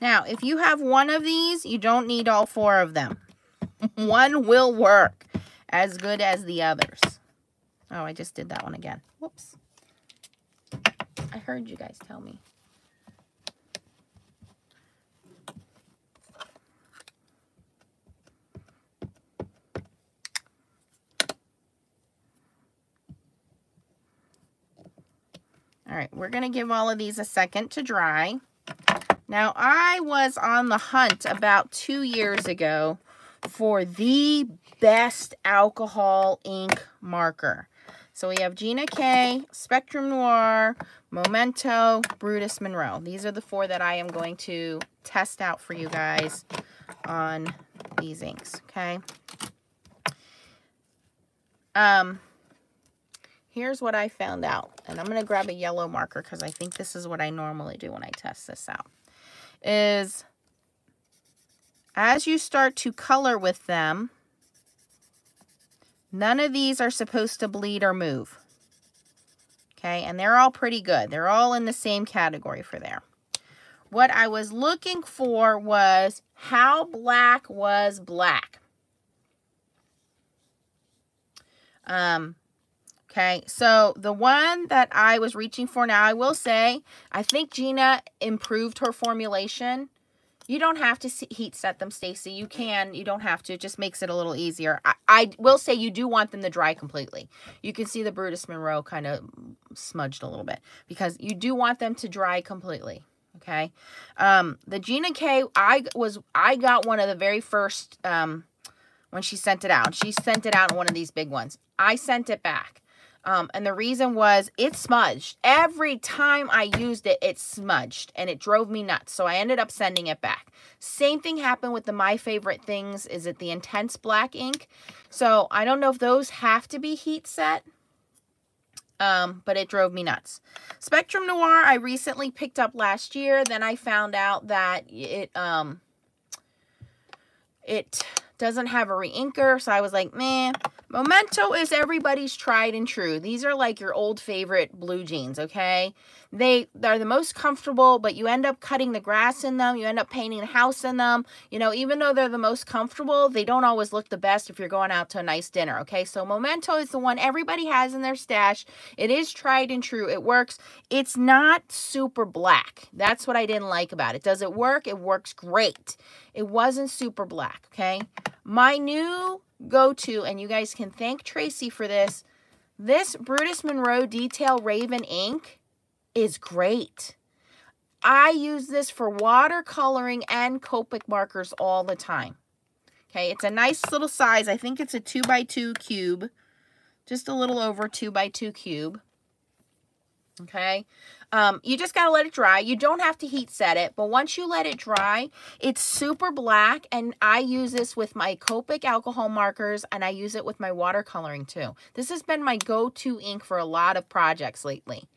Now, if you have one of these, you don't need all four of them. one will work as good as the others. Oh, I just did that one again. Whoops. I heard you guys tell me. All right, we're going to give all of these a second to dry. Now, I was on the hunt about two years ago for the best alcohol ink marker. So we have Gina K, Spectrum Noir, Memento, Brutus Monroe. These are the four that I am going to test out for you guys on these inks, okay? Um, here's what I found out. And I'm going to grab a yellow marker because I think this is what I normally do when I test this out is as you start to color with them, none of these are supposed to bleed or move. Okay, and they're all pretty good. They're all in the same category for there. What I was looking for was how black was black. Um, Okay, so the one that I was reaching for now, I will say, I think Gina improved her formulation. You don't have to heat set them, Stacy. You can. You don't have to. It just makes it a little easier. I, I will say you do want them to dry completely. You can see the Brutus Monroe kind of smudged a little bit because you do want them to dry completely. Okay. Um, the Gina K, I was, I got one of the very first, um, when she sent it out. She sent it out in one of these big ones. I sent it back. Um, and the reason was it smudged. Every time I used it, it smudged and it drove me nuts. So I ended up sending it back. Same thing happened with the My Favorite Things. Is it the Intense Black ink? So I don't know if those have to be heat set. Um, but it drove me nuts. Spectrum Noir, I recently picked up last year. Then I found out that it, um, it doesn't have a re-inker. So I was like, man, Memento is everybody's tried and true. These are like your old favorite blue jeans, okay? They, they're the most comfortable, but you end up cutting the grass in them. You end up painting the house in them. You know, even though they're the most comfortable, they don't always look the best if you're going out to a nice dinner, okay? So Memento is the one everybody has in their stash. It is tried and true. It works. It's not super black. That's what I didn't like about it. Does it work? It works great. It wasn't super black, okay? My new go-to, and you guys can thank Tracy for this, this Brutus Monroe Detail Raven ink is great. I use this for watercoloring and Copic markers all the time. Okay, it's a nice little size. I think it's a 2 by 2 cube. Just a little over 2 by 2 cube. Okay, um, you just got to let it dry. You don't have to heat set it, but once you let it dry, it's super black, and I use this with my Copic alcohol markers, and I use it with my watercoloring too. This has been my go-to ink for a lot of projects lately.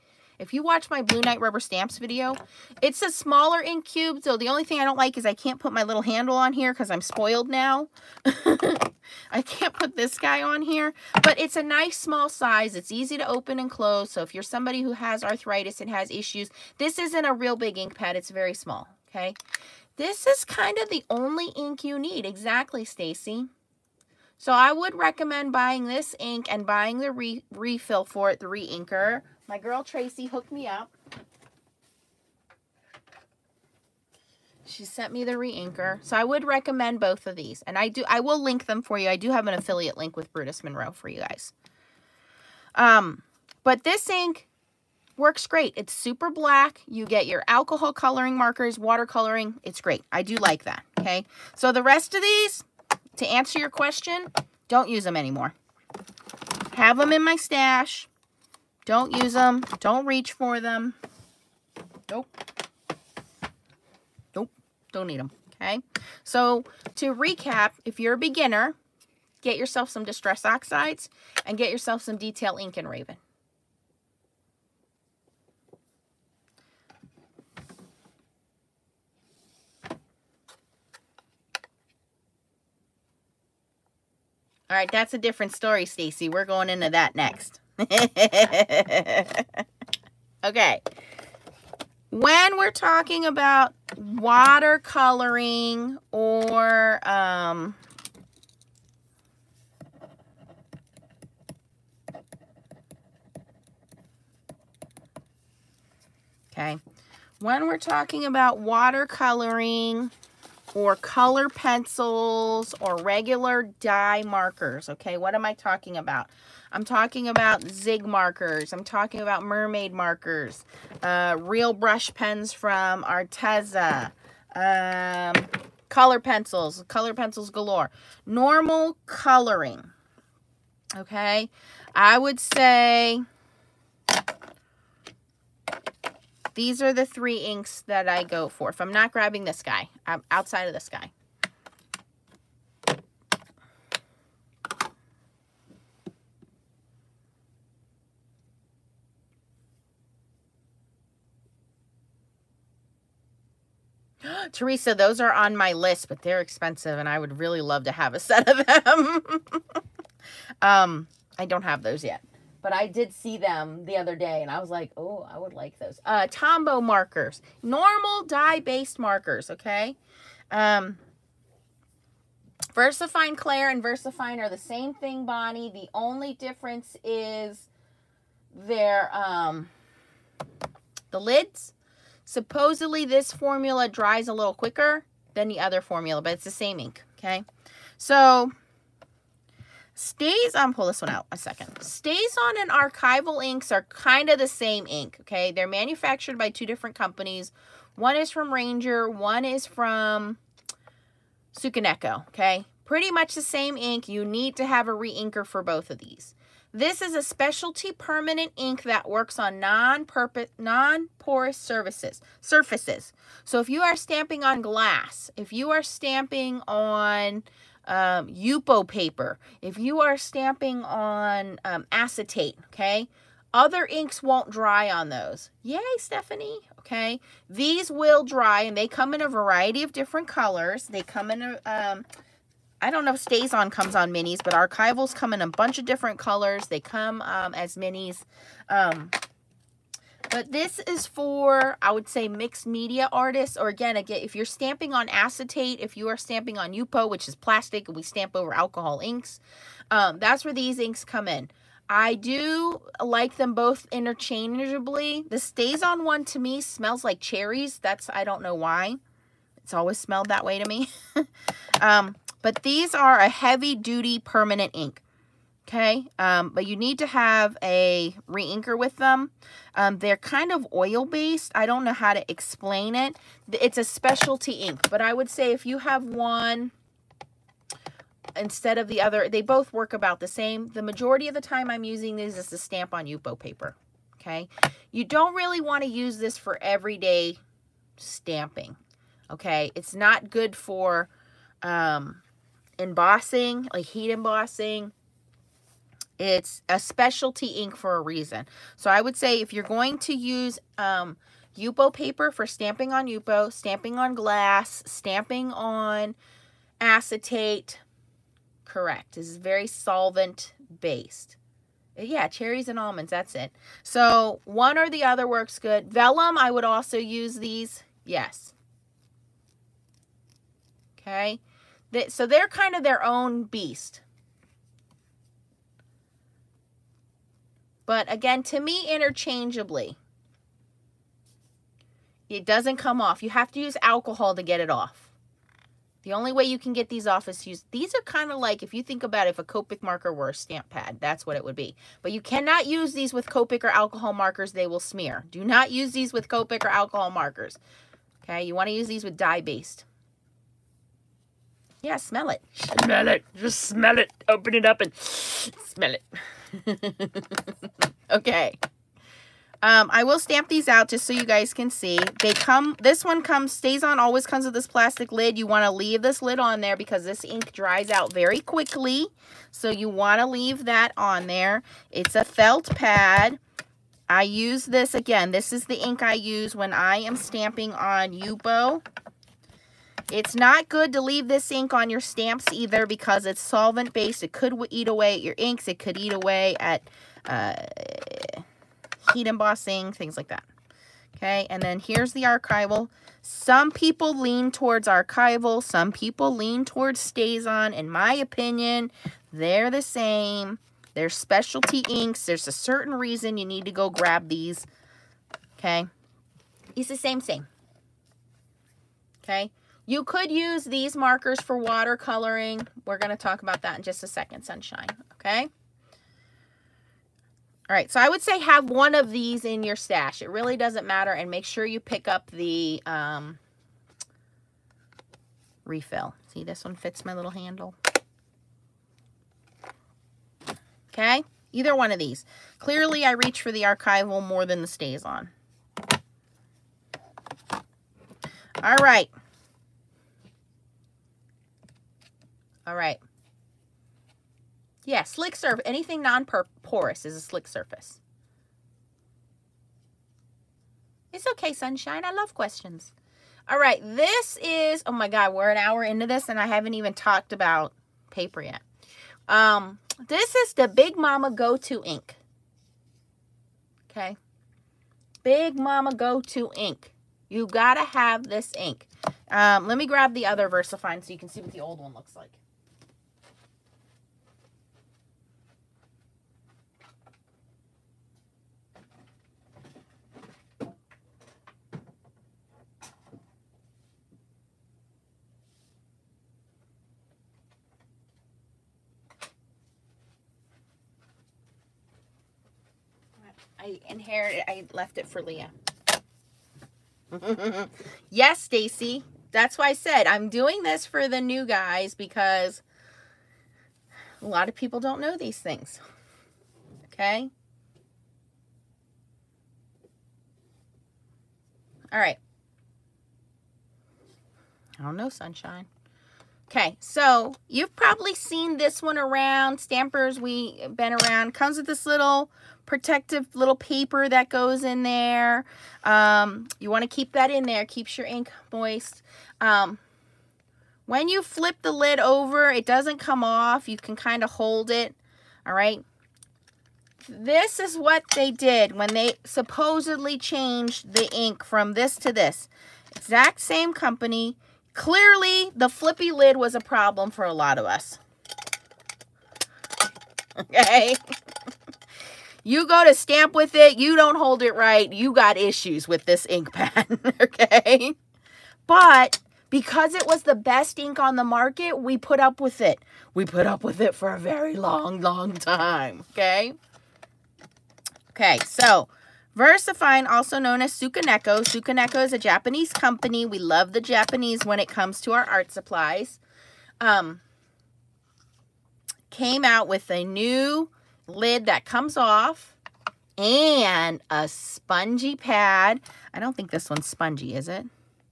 If you watch my Blue Night Rubber Stamps video, it's a smaller ink cube. So the only thing I don't like is I can't put my little handle on here because I'm spoiled now. I can't put this guy on here. But it's a nice small size. It's easy to open and close. So if you're somebody who has arthritis and has issues, this isn't a real big ink pad. It's very small. Okay. This is kind of the only ink you need. Exactly, Stacy. So I would recommend buying this ink and buying the re refill for it, the re-inker. My girl Tracy hooked me up. She sent me the re-inker. So I would recommend both of these. And I do I will link them for you. I do have an affiliate link with Brutus Monroe for you guys. Um, but this ink works great. It's super black. You get your alcohol coloring markers, water coloring. It's great. I do like that. Okay. So the rest of these, to answer your question, don't use them anymore. Have them in my stash. Don't use them. Don't reach for them. Nope. Nope. Don't need them. Okay. So to recap, if you're a beginner, get yourself some Distress Oxides and get yourself some Detail Ink and Raven. All right, that's a different story, Stacy. We're going into that next. okay. When we're talking about watercoloring or um, okay, when we're talking about watercoloring or color pencils or regular dye markers. Okay, what am I talking about? I'm talking about Zig markers. I'm talking about mermaid markers. Uh, real brush pens from Arteza. Um, color pencils. Color pencils galore. Normal coloring. Okay, I would say These are the three inks that I go for. If I'm not grabbing this guy, I'm outside of this guy. Teresa, those are on my list, but they're expensive, and I would really love to have a set of them. um, I don't have those yet. But I did see them the other day, and I was like, oh, I would like those. Uh, Tombow markers. Normal dye-based markers, okay? Um, VersaFine Clair and VersaFine are the same thing, Bonnie. The only difference is their, um, the lids. Supposedly, this formula dries a little quicker than the other formula, but it's the same ink, okay? So, StazOn, pull this one out a second. StazOn and archival inks are kind of the same ink, okay? They're manufactured by two different companies. One is from Ranger, one is from Tsukineko, okay? Pretty much the same ink. You need to have a re-inker for both of these. This is a specialty permanent ink that works on non-porous non surfaces. surfaces. So if you are stamping on glass, if you are stamping on um, Yupo paper, if you are stamping on um, acetate, okay, other inks won't dry on those. Yay, Stephanie. Okay, these will dry and they come in a variety of different colors. They come in a, um, I don't know if StazOn comes on minis, but archivals come in a bunch of different colors. They come um, as minis. Um, but this is for, I would say, mixed media artists. Or again, again, if you're stamping on acetate, if you are stamping on Yupo, which is plastic, and we stamp over alcohol inks, um, that's where these inks come in. I do like them both interchangeably. The StazOn one to me smells like cherries. That's, I don't know why. It's always smelled that way to me. um, but these are a heavy duty permanent ink okay? Um, but you need to have a re-inker with them. Um, they're kind of oil-based. I don't know how to explain it. It's a specialty ink, but I would say if you have one instead of the other, they both work about the same. The majority of the time I'm using these is to stamp on Yupo paper, okay? You don't really want to use this for everyday stamping, okay? It's not good for um, embossing, like heat embossing, it's a specialty ink for a reason. So I would say if you're going to use um, Yupo paper for stamping on Yupo, stamping on glass, stamping on acetate, correct. This is very solvent based. Yeah, cherries and almonds, that's it. So one or the other works good. Vellum, I would also use these. Yes. Okay. They, so they're kind of their own beast. But again, to me, interchangeably. It doesn't come off. You have to use alcohol to get it off. The only way you can get these off is use, these are kind of like, if you think about it, if a Copic marker were a stamp pad, that's what it would be. But you cannot use these with Copic or alcohol markers. They will smear. Do not use these with Copic or alcohol markers. Okay, you want to use these with dye-based. Yeah, smell it. Smell it. Just smell it. Open it up and smell it. okay. Um, I will stamp these out just so you guys can see. They come, this one comes, StazOn, always comes with this plastic lid. You want to leave this lid on there because this ink dries out very quickly. So you want to leave that on there. It's a felt pad. I use this, again, this is the ink I use when I am stamping on Yupo. It's not good to leave this ink on your stamps either because it's solvent-based. It could eat away at your inks. It could eat away at... Uh, heat embossing, things like that. Okay, and then here's the archival. Some people lean towards archival. Some people lean towards StazOn. In my opinion, they're the same. They're specialty inks. There's a certain reason you need to go grab these. Okay, it's the same same. Okay, you could use these markers for watercoloring. We're going to talk about that in just a second, Sunshine. Okay. All right, so I would say have one of these in your stash. It really doesn't matter. And make sure you pick up the um, refill. See, this one fits my little handle. Okay, either one of these. Clearly, I reach for the archival more than the StazOn. All right. All right. Yeah, slick surface. Anything non-porous is a slick surface. It's okay, sunshine. I love questions. All right, this is, oh my God, we're an hour into this and I haven't even talked about paper yet. Um, this is the Big Mama Go-To ink. Okay. Big Mama Go-To ink. You gotta have this ink. Um, let me grab the other VersaFine so you can see what the old one looks like. I inherited, I left it for Leah. yes, Stacy. That's why I said I'm doing this for the new guys because a lot of people don't know these things. Okay? All right. I don't know, sunshine. Okay, so you've probably seen this one around. Stampers, We've been around. Comes with this little protective little paper that goes in there. Um, you want to keep that in there. Keeps your ink moist. Um, when you flip the lid over, it doesn't come off. You can kind of hold it. All right. This is what they did when they supposedly changed the ink from this to this. Exact same company. Clearly, the flippy lid was a problem for a lot of us. Okay. You go to stamp with it, you don't hold it right, you got issues with this ink pen, okay? But because it was the best ink on the market, we put up with it. We put up with it for a very long, long time, okay? Okay, so VersaFine, also known as Tsukineko. Tsukineko is a Japanese company. We love the Japanese when it comes to our art supplies. Um, came out with a new lid that comes off and a spongy pad. I don't think this one's spongy, is it?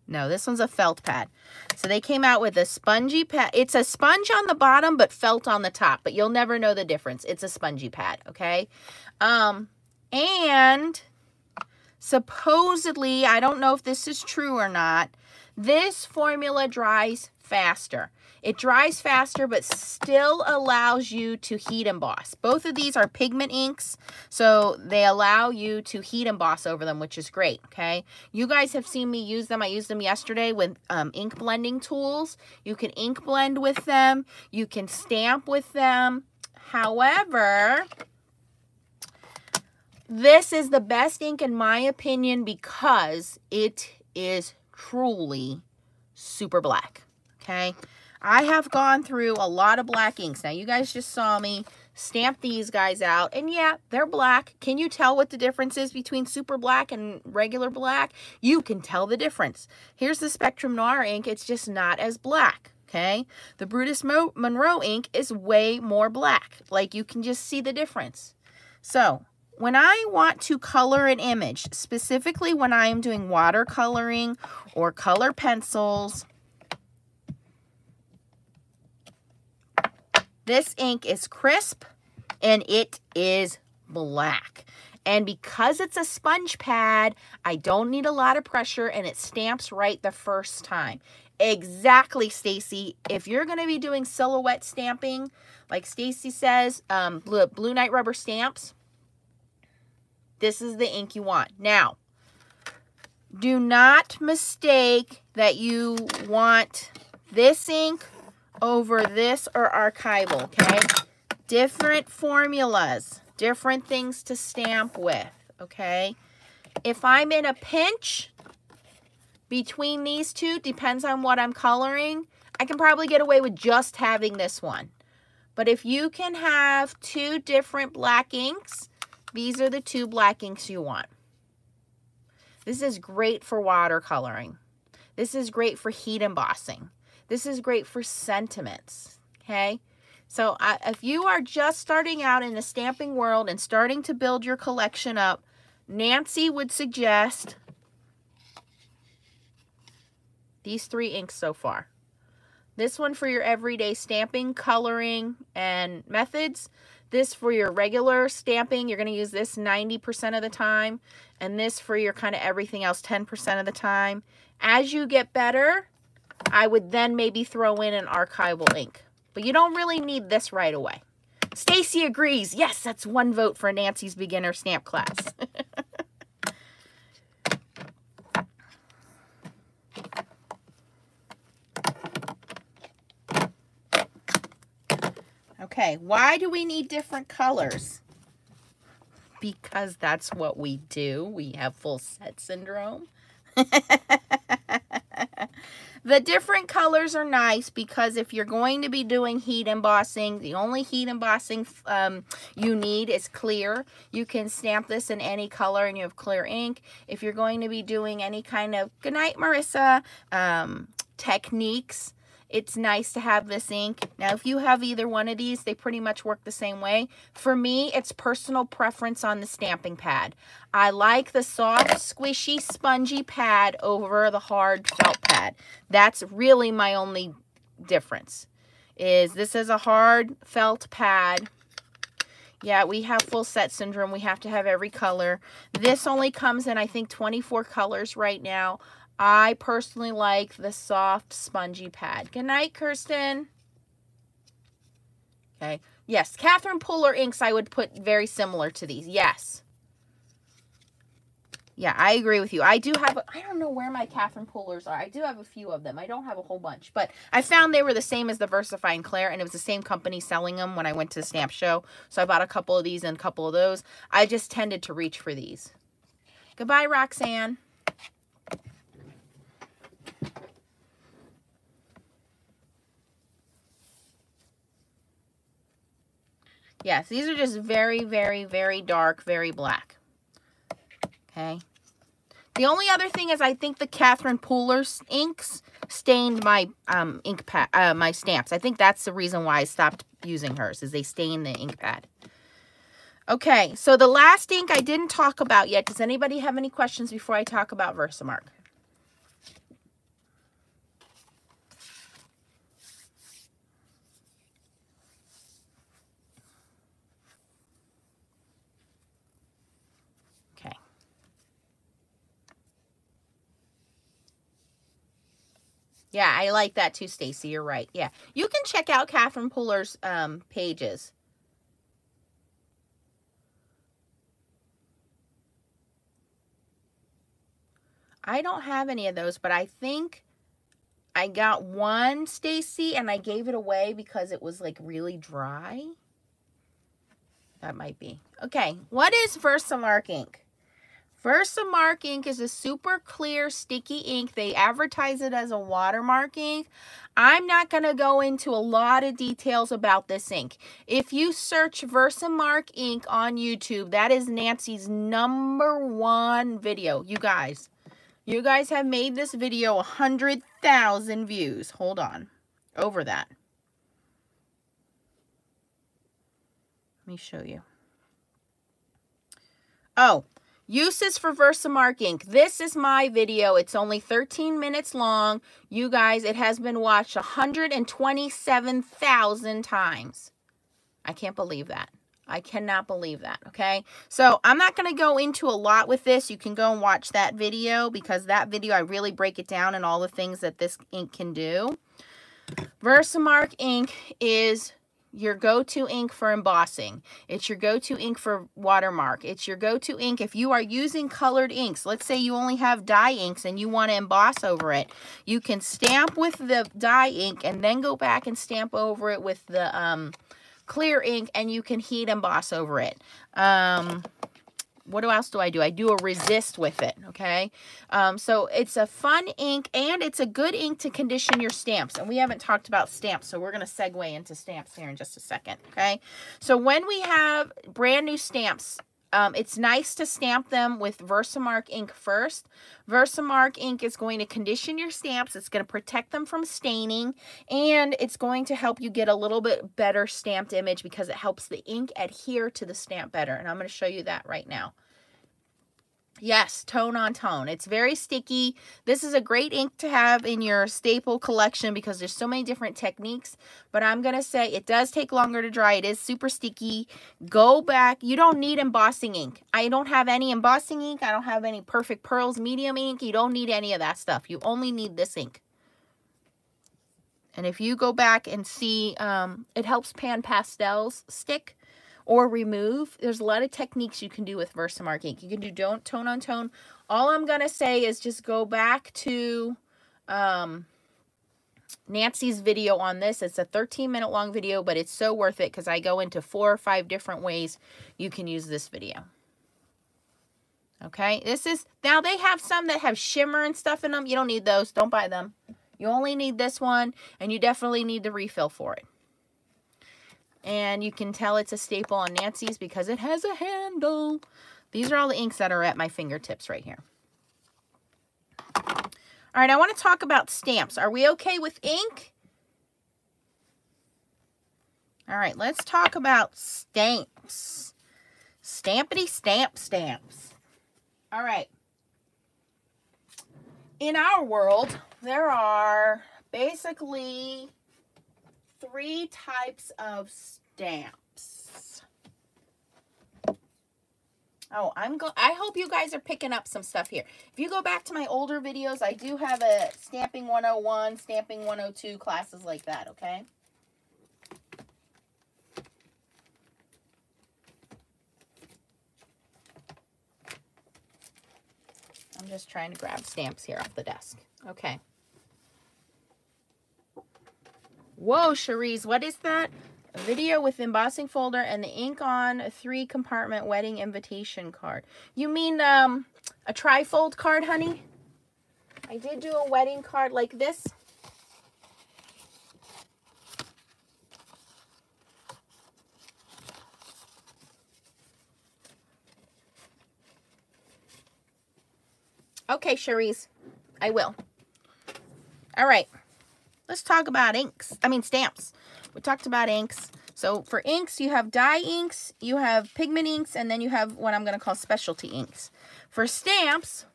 No, this one's a felt pad. So they came out with a spongy pad. It's a sponge on the bottom, but felt on the top. But you'll never know the difference. It's a spongy pad, okay? Um, and supposedly, I don't know if this is true or not, this formula dries faster. It dries faster, but still allows you to heat emboss. Both of these are pigment inks, so they allow you to heat emboss over them, which is great, okay? You guys have seen me use them. I used them yesterday with um, ink blending tools. You can ink blend with them. You can stamp with them. However, This is the best ink in my opinion because it is truly super black. Okay. I have gone through a lot of black inks. Now, you guys just saw me stamp these guys out. And yeah, they're black. Can you tell what the difference is between super black and regular black? You can tell the difference. Here's the Spectrum Noir ink. It's just not as black. Okay. The Brutus Mo Monroe ink is way more black. Like you can just see the difference. So when I want to color an image, specifically when I am doing watercoloring or color pencils, This ink is crisp and it is black. And because it's a sponge pad, I don't need a lot of pressure and it stamps right the first time. Exactly, Stacy. If you're going to be doing silhouette stamping, like Stacy says, um, blue, blue Night Rubber stamps, this is the ink you want. Now, do not mistake that you want this ink over this or archival, okay? Different formulas, different things to stamp with, okay? If I'm in a pinch between these two, depends on what I'm coloring, I can probably get away with just having this one. But if you can have two different black inks, these are the two black inks you want. This is great for watercoloring. This is great for heat embossing. This is great for sentiments, okay? So uh, if you are just starting out in the stamping world and starting to build your collection up, Nancy would suggest these three inks so far. This one for your everyday stamping, coloring, and methods. This for your regular stamping, you're going to use this 90% of the time. And this for your kind of everything else 10% of the time. As you get better, I would then maybe throw in an archival ink. But you don't really need this right away. Stacy agrees. Yes, that's one vote for Nancy's beginner stamp class. okay, why do we need different colors? Because that's what we do. We have full set syndrome. The different colors are nice because if you're going to be doing heat embossing, the only heat embossing um, you need is clear. You can stamp this in any color and you have clear ink. If you're going to be doing any kind of, good night Marissa, um, techniques, it's nice to have this ink. Now, if you have either one of these, they pretty much work the same way. For me, it's personal preference on the stamping pad. I like the soft, squishy, spongy pad over the hard felt pad. That's really my only difference. Is this is a hard felt pad. Yeah, we have full set syndrome. We have to have every color. This only comes in, I think, 24 colors right now. I personally like the soft, spongy pad. Good night, Kirsten. Okay. Yes, Catherine Pooler inks I would put very similar to these. Yes. Yeah, I agree with you. I do have, I don't know where my Catherine Poolers are. I do have a few of them. I don't have a whole bunch, but I found they were the same as the VersaFine Claire, and it was the same company selling them when I went to the stamp show. So I bought a couple of these and a couple of those. I just tended to reach for these. Goodbye, Roxanne. Yes, these are just very, very, very dark, very black. Okay. The only other thing is I think the Catherine Pooler inks stained my um, ink pad, uh, my stamps. I think that's the reason why I stopped using hers, is they stain the ink pad. Okay, so the last ink I didn't talk about yet. Does anybody have any questions before I talk about Versamark? Yeah, I like that too, Stacy. You're right. Yeah. You can check out Catherine Pooler's um, pages. I don't have any of those, but I think I got one, Stacy, and I gave it away because it was like really dry. That might be. Okay, what is Versamark ink? Versamark ink is a super clear sticky ink. They advertise it as a watermark ink. I'm not going to go into a lot of details about this ink. If you search Versamark ink on YouTube, that is Nancy's number one video. You guys, you guys have made this video 100,000 views. Hold on. Over that. Let me show you. Oh, Uses for Versamark ink. This is my video. It's only 13 minutes long. You guys, it has been watched 127,000 times. I can't believe that. I cannot believe that, okay? So I'm not going to go into a lot with this. You can go and watch that video because that video, I really break it down and all the things that this ink can do. Versamark ink is your go-to ink for embossing. It's your go-to ink for watermark. It's your go-to ink if you are using colored inks. Let's say you only have dye inks and you want to emboss over it. You can stamp with the dye ink and then go back and stamp over it with the um, clear ink and you can heat emboss over it. Um, what else do I do? I do a resist with it, okay? Um, so it's a fun ink, and it's a good ink to condition your stamps. And we haven't talked about stamps, so we're going to segue into stamps here in just a second, okay? So when we have brand new stamps, um, it's nice to stamp them with Versamark ink first. Versamark ink is going to condition your stamps. It's going to protect them from staining. And it's going to help you get a little bit better stamped image because it helps the ink adhere to the stamp better. And I'm going to show you that right now. Yes, tone on tone. It's very sticky. This is a great ink to have in your staple collection because there's so many different techniques. But I'm going to say it does take longer to dry. It is super sticky. Go back. You don't need embossing ink. I don't have any embossing ink. I don't have any Perfect Pearls medium ink. You don't need any of that stuff. You only need this ink. And if you go back and see, um, it helps pan pastels stick or remove. There's a lot of techniques you can do with Versamark ink. You can do don't tone on tone. All I'm going to say is just go back to um, Nancy's video on this. It's a 13 minute long video, but it's so worth it because I go into four or five different ways you can use this video. Okay, this is, now they have some that have shimmer and stuff in them. You don't need those. Don't buy them. You only need this one, and you definitely need the refill for it. And you can tell it's a staple on Nancy's because it has a handle. These are all the inks that are at my fingertips right here. All right, I want to talk about stamps. Are we okay with ink? All right, let's talk about stamps. Stampity stamp stamps. All right. In our world, there are basically three types of stamps. Oh, I'm go I hope you guys are picking up some stuff here. If you go back to my older videos, I do have a stamping 101, stamping 102 classes like that, okay? I'm just trying to grab stamps here off the desk. Okay. Whoa, Cherise, what is that? A video with embossing folder and the ink on a three compartment wedding invitation card. You mean um, a trifold card, honey? I did do a wedding card like this. Okay, Cherise, I will. All right. Let's talk about inks. I mean, stamps. We talked about inks. So for inks, you have dye inks, you have pigment inks, and then you have what I'm going to call specialty inks. For stamps,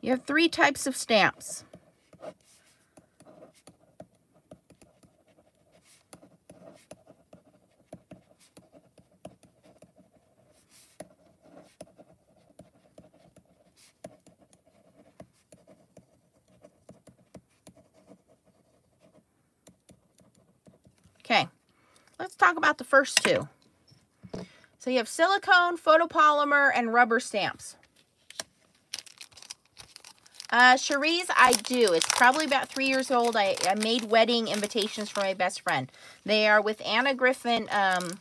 you have three types of stamps. Okay, let's talk about the first two. So you have silicone, photopolymer, and rubber stamps. Uh, Cherise, I do. It's probably about three years old. I, I made wedding invitations for my best friend. They are with Anna Griffin um,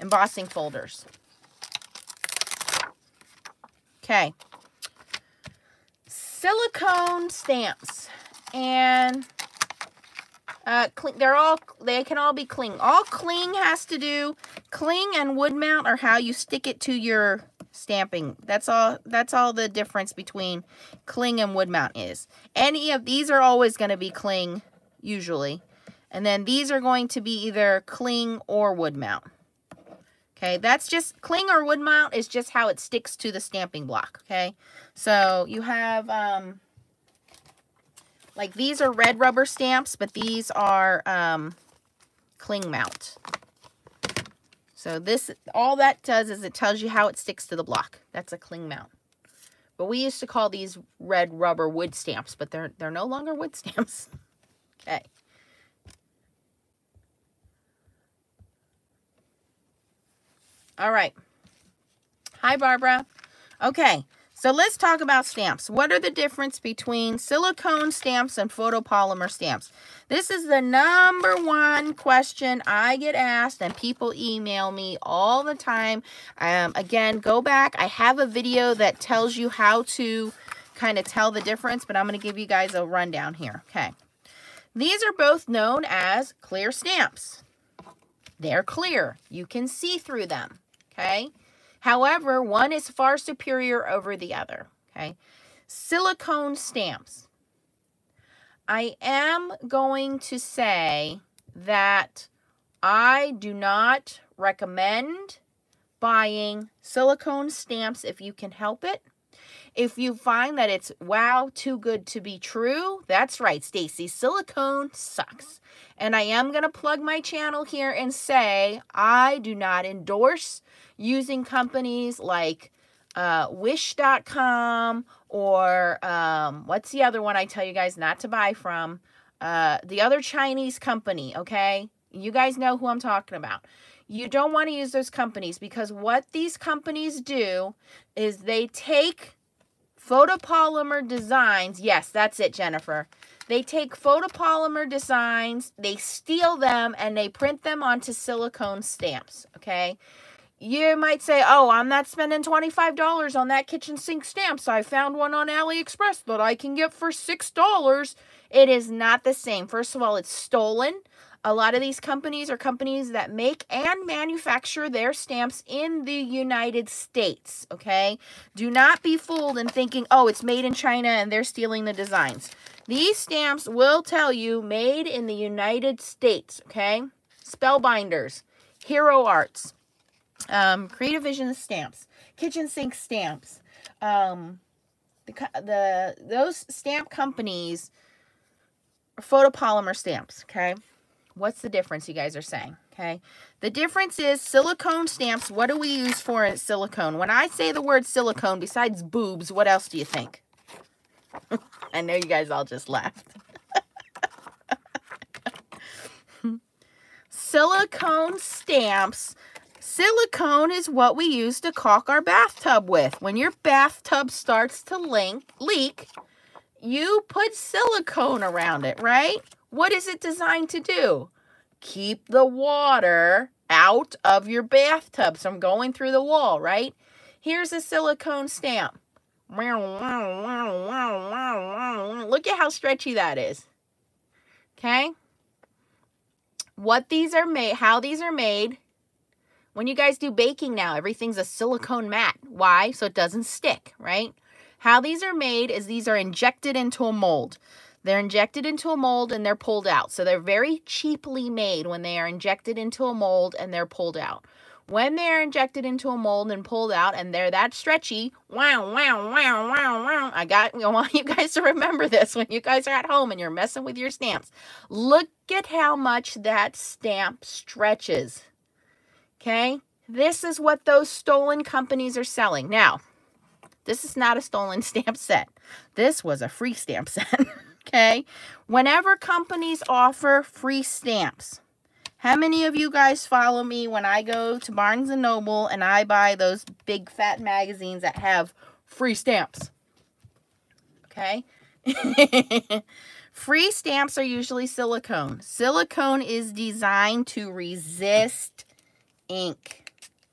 embossing folders. Okay. Silicone stamps. And uh, they're all, they can all be cling. All cling has to do, cling and wood mount are how you stick it to your stamping. That's all, that's all the difference between cling and wood mount is. Any of these are always going to be cling, usually. And then these are going to be either cling or wood mount. Okay, that's just, cling or wood mount is just how it sticks to the stamping block, okay? So you have, um, like these are red rubber stamps, but these are um, cling mount. So this, all that does is it tells you how it sticks to the block. That's a cling mount. But we used to call these red rubber wood stamps, but they're, they're no longer wood stamps. okay. All right. Hi, Barbara. Okay, so let's talk about stamps. What are the difference between silicone stamps and photopolymer stamps? This is the number one question I get asked and people email me all the time. Um, again, go back. I have a video that tells you how to kind of tell the difference, but I'm going to give you guys a rundown here. Okay. These are both known as clear stamps. They're clear. You can see through them okay? However, one is far superior over the other, okay? Silicone stamps. I am going to say that I do not recommend buying silicone stamps if you can help it. If you find that it's, wow, too good to be true, that's right, Stacy. Silicone sucks. And I am going to plug my channel here and say I do not endorse using companies like uh, Wish.com or um, what's the other one I tell you guys not to buy from? Uh, the other Chinese company, okay? You guys know who I'm talking about. You don't want to use those companies because what these companies do is they take photopolymer designs. Yes, that's it, Jennifer. They take photopolymer designs, they steal them, and they print them onto silicone stamps, okay? You might say, oh, I'm not spending $25 on that kitchen sink stamp, so I found one on AliExpress that I can get for $6. It is not the same. First of all, it's stolen. A lot of these companies are companies that make and manufacture their stamps in the United States, okay? Do not be fooled in thinking, oh, it's made in China and they're stealing the designs. These stamps will tell you made in the United States, okay? Spellbinders, Hero Arts, um, Creative Vision stamps, kitchen sink stamps, um, the, the those stamp companies photopolymer stamps, okay? What's the difference you guys are saying? Okay. The difference is silicone stamps. What do we use for silicone? When I say the word silicone, besides boobs, what else do you think? I know you guys all just laughed. silicone stamps. Silicone is what we use to caulk our bathtub with. When your bathtub starts to link, leak, you put silicone around it, right? What is it designed to do? Keep the water out of your bathtub from going through the wall, right? Here's a silicone stamp. Look at how stretchy that is. Okay? What these are made, how these are made. When you guys do baking now, everything's a silicone mat. Why? So it doesn't stick, right? How these are made is these are injected into a mold. They're injected into a mold and they're pulled out. So they're very cheaply made when they are injected into a mold and they're pulled out. When they're injected into a mold and pulled out and they're that stretchy, wow, wow, wow, wow, wow. I got I want you guys to remember this when you guys are at home and you're messing with your stamps. Look at how much that stamp stretches. Okay? This is what those stolen companies are selling. Now, this is not a stolen stamp set. This was a free stamp set. okay? Whenever companies offer free stamps, how many of you guys follow me when I go to Barnes & Noble and I buy those big fat magazines that have free stamps? Okay? free stamps are usually silicone. Silicone is designed to resist ink.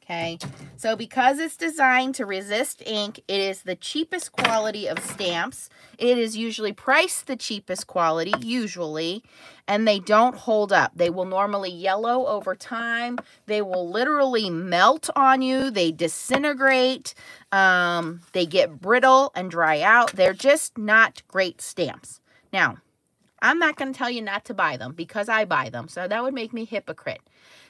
Okay, so because it's designed to resist ink, it is the cheapest quality of stamps. It is usually priced the cheapest quality, usually, and they don't hold up. They will normally yellow over time. They will literally melt on you. They disintegrate. Um, they get brittle and dry out. They're just not great stamps. Now, I'm not going to tell you not to buy them because I buy them, so that would make me hypocrite.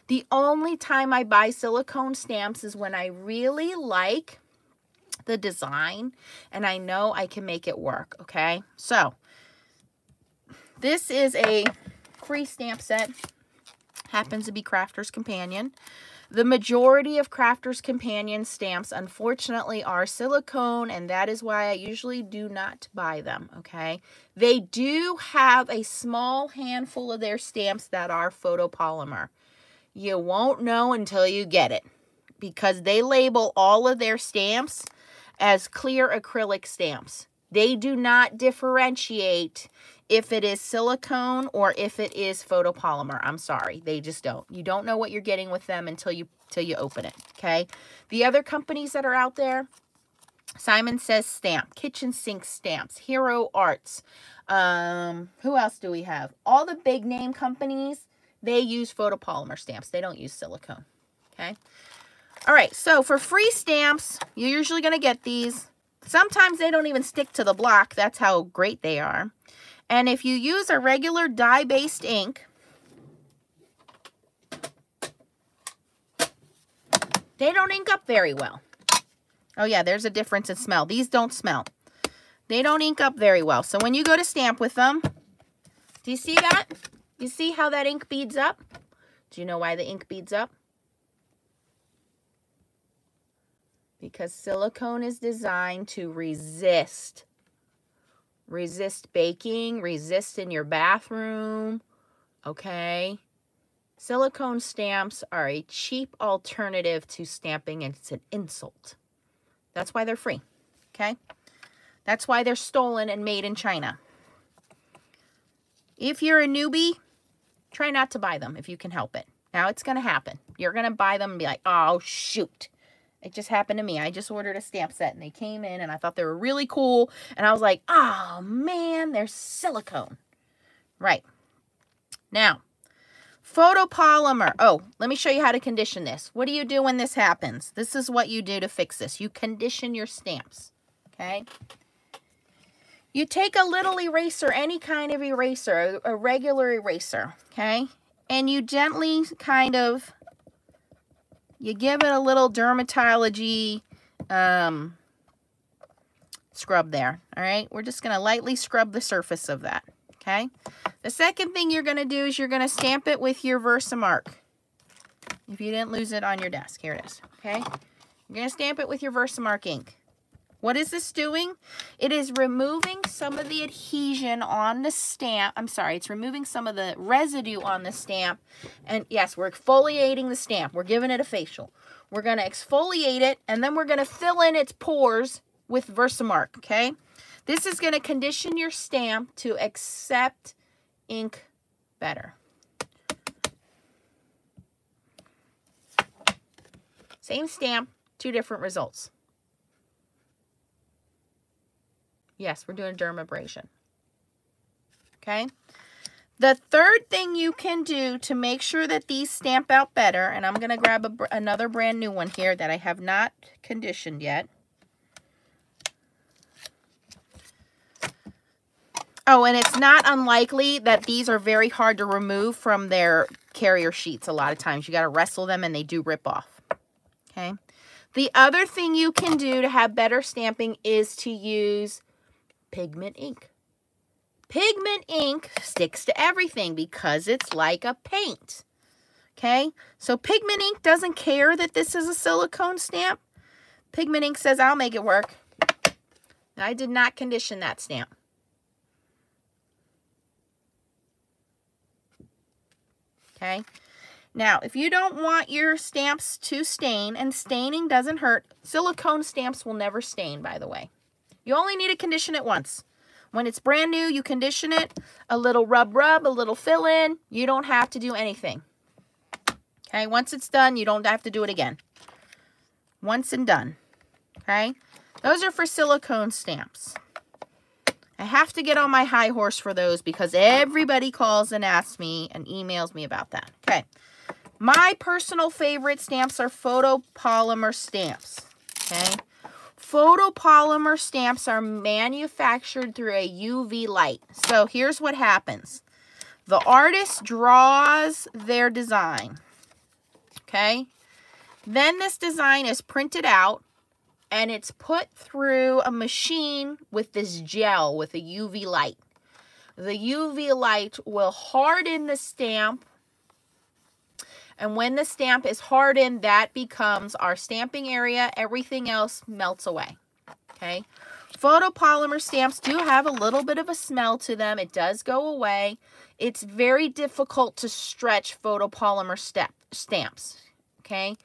The only time I buy silicone stamps is when I really like the design and I know I can make it work, okay? So, this is a free stamp set. Happens to be Crafter's Companion. The majority of Crafter's Companion stamps, unfortunately, are silicone, and that is why I usually do not buy them, okay? They do have a small handful of their stamps that are photopolymer. You won't know until you get it because they label all of their stamps as clear acrylic stamps. They do not differentiate if it is silicone or if it is photopolymer. I'm sorry. They just don't. You don't know what you're getting with them until you till you open it, okay? The other companies that are out there, Simon Says Stamp, Kitchen Sink Stamps, Hero Arts. Um, who else do we have? All the big name companies they use photopolymer stamps. They don't use silicone. Okay. All right. So for free stamps, you're usually going to get these. Sometimes they don't even stick to the block. That's how great they are. And if you use a regular dye-based ink, they don't ink up very well. Oh yeah, there's a difference in smell. These don't smell. They don't ink up very well. So when you go to stamp with them, do you see that? You see how that ink beads up? Do you know why the ink beads up? Because silicone is designed to resist. Resist baking, resist in your bathroom, okay? Silicone stamps are a cheap alternative to stamping and it's an insult. That's why they're free, okay? That's why they're stolen and made in China. If you're a newbie, Try not to buy them if you can help it. Now it's going to happen. You're going to buy them and be like, oh, shoot. It just happened to me. I just ordered a stamp set and they came in and I thought they were really cool. And I was like, oh, man, they're silicone. Right. Now, photopolymer. Oh, let me show you how to condition this. What do you do when this happens? This is what you do to fix this. You condition your stamps. Okay. You take a little eraser, any kind of eraser, a regular eraser, okay? And you gently kind of, you give it a little dermatology um, scrub there, all right? We're just going to lightly scrub the surface of that, okay? The second thing you're going to do is you're going to stamp it with your Versamark. If you didn't lose it on your desk, here it is, okay? You're going to stamp it with your Versamark ink. What is this doing? It is removing some of the adhesion on the stamp. I'm sorry, it's removing some of the residue on the stamp. And yes, we're exfoliating the stamp. We're giving it a facial. We're going to exfoliate it, and then we're going to fill in its pores with Versamark, okay? This is going to condition your stamp to accept ink better. Same stamp, two different results. Yes, we're doing dermabrasion. Okay. The third thing you can do to make sure that these stamp out better, and I'm going to grab a, another brand new one here that I have not conditioned yet. Oh, and it's not unlikely that these are very hard to remove from their carrier sheets a lot of times. You got to wrestle them and they do rip off. Okay. The other thing you can do to have better stamping is to use pigment ink. Pigment ink sticks to everything because it's like a paint. Okay, so pigment ink doesn't care that this is a silicone stamp. Pigment ink says, I'll make it work. I did not condition that stamp. Okay, now if you don't want your stamps to stain, and staining doesn't hurt, silicone stamps will never stain, by the way. You only need to condition it once. When it's brand new, you condition it, a little rub rub, a little fill in. You don't have to do anything. Okay, once it's done, you don't have to do it again. Once and done. Okay? Those are for silicone stamps. I have to get on my high horse for those because everybody calls and asks me and emails me about that. Okay. My personal favorite stamps are photopolymer stamps. Okay. Photopolymer stamps are manufactured through a UV light. So here's what happens. The artist draws their design. Okay. Then this design is printed out and it's put through a machine with this gel with a UV light. The UV light will harden the stamp and when the stamp is hardened, that becomes our stamping area. Everything else melts away. Okay. Photopolymer stamps do have a little bit of a smell to them. It does go away. It's very difficult to stretch photopolymer step, stamps. Okay.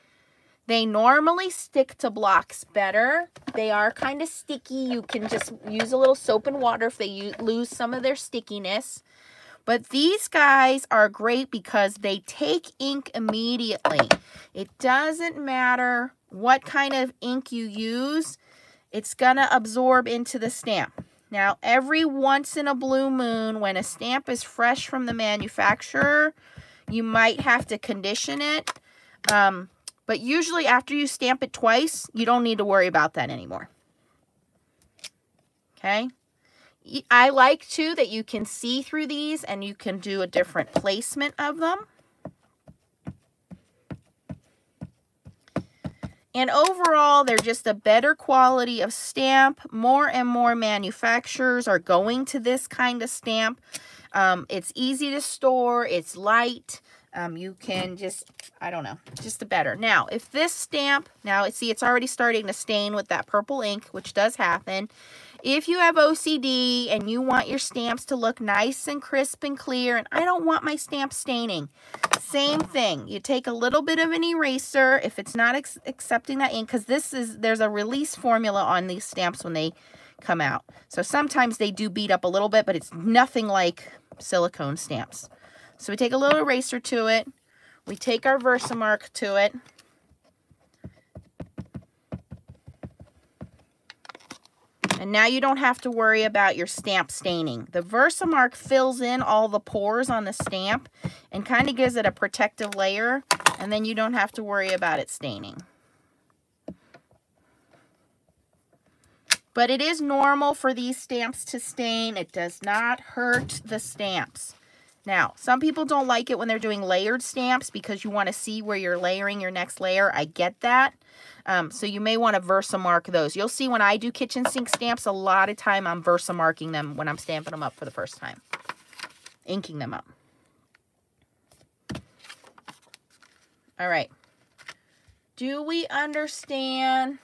They normally stick to blocks better. They are kind of sticky. You can just use a little soap and water if they lose some of their stickiness. But these guys are great because they take ink immediately. It doesn't matter what kind of ink you use. It's going to absorb into the stamp. Now, every once in a blue moon, when a stamp is fresh from the manufacturer, you might have to condition it. Um, but usually after you stamp it twice, you don't need to worry about that anymore. Okay. I like too that you can see through these and you can do a different placement of them. And overall, they're just a better quality of stamp. More and more manufacturers are going to this kind of stamp. Um, it's easy to store. It's light. Um, you can just, I don't know, just the better. Now, if this stamp, now see, it's already starting to stain with that purple ink, which does happen. If you have OCD and you want your stamps to look nice and crisp and clear, and I don't want my stamp staining, same thing. You take a little bit of an eraser if it's not accepting that ink, because this is, there's a release formula on these stamps when they come out. So sometimes they do beat up a little bit, but it's nothing like silicone stamps. So we take a little eraser to it. We take our Versamark to it. And now you don't have to worry about your stamp staining. The Versamark fills in all the pores on the stamp and kind of gives it a protective layer. And then you don't have to worry about it staining. But it is normal for these stamps to stain. It does not hurt the stamps. Now, some people don't like it when they're doing layered stamps because you want to see where you're layering your next layer. I get that. Um, so you may want to Versamark those. You'll see when I do kitchen sink stamps, a lot of time I'm Versamarking them when I'm stamping them up for the first time. Inking them up. All right. Do we understand?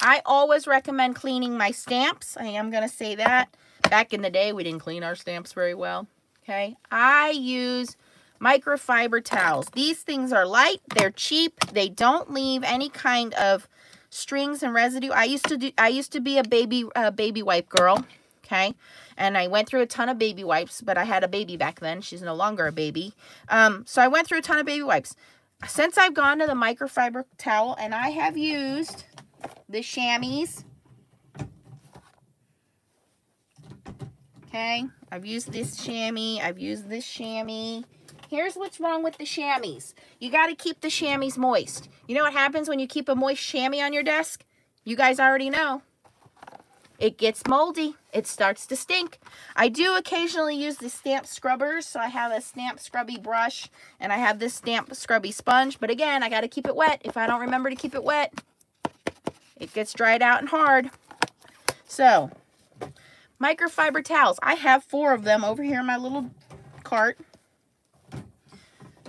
I always recommend cleaning my stamps. I am going to say that. Back in the day, we didn't clean our stamps very well. Okay. I use microfiber towels. These things are light, they're cheap, they don't leave any kind of strings and residue. I used to do I used to be a baby baby wipe girl, okay? And I went through a ton of baby wipes, but I had a baby back then. She's no longer a baby. Um, so I went through a ton of baby wipes. Since I've gone to the microfiber towel and I have used the chamois. Okay, I've used this chamois. I've used this chamois. Here's what's wrong with the chamois. You got to keep the chamois moist. You know what happens when you keep a moist chamois on your desk? You guys already know. It gets moldy. It starts to stink. I do occasionally use the stamp scrubbers. So I have a stamp scrubby brush and I have this stamp scrubby sponge. But again, I got to keep it wet. If I don't remember to keep it wet, it gets dried out and hard. So, microfiber towels. I have four of them over here in my little cart.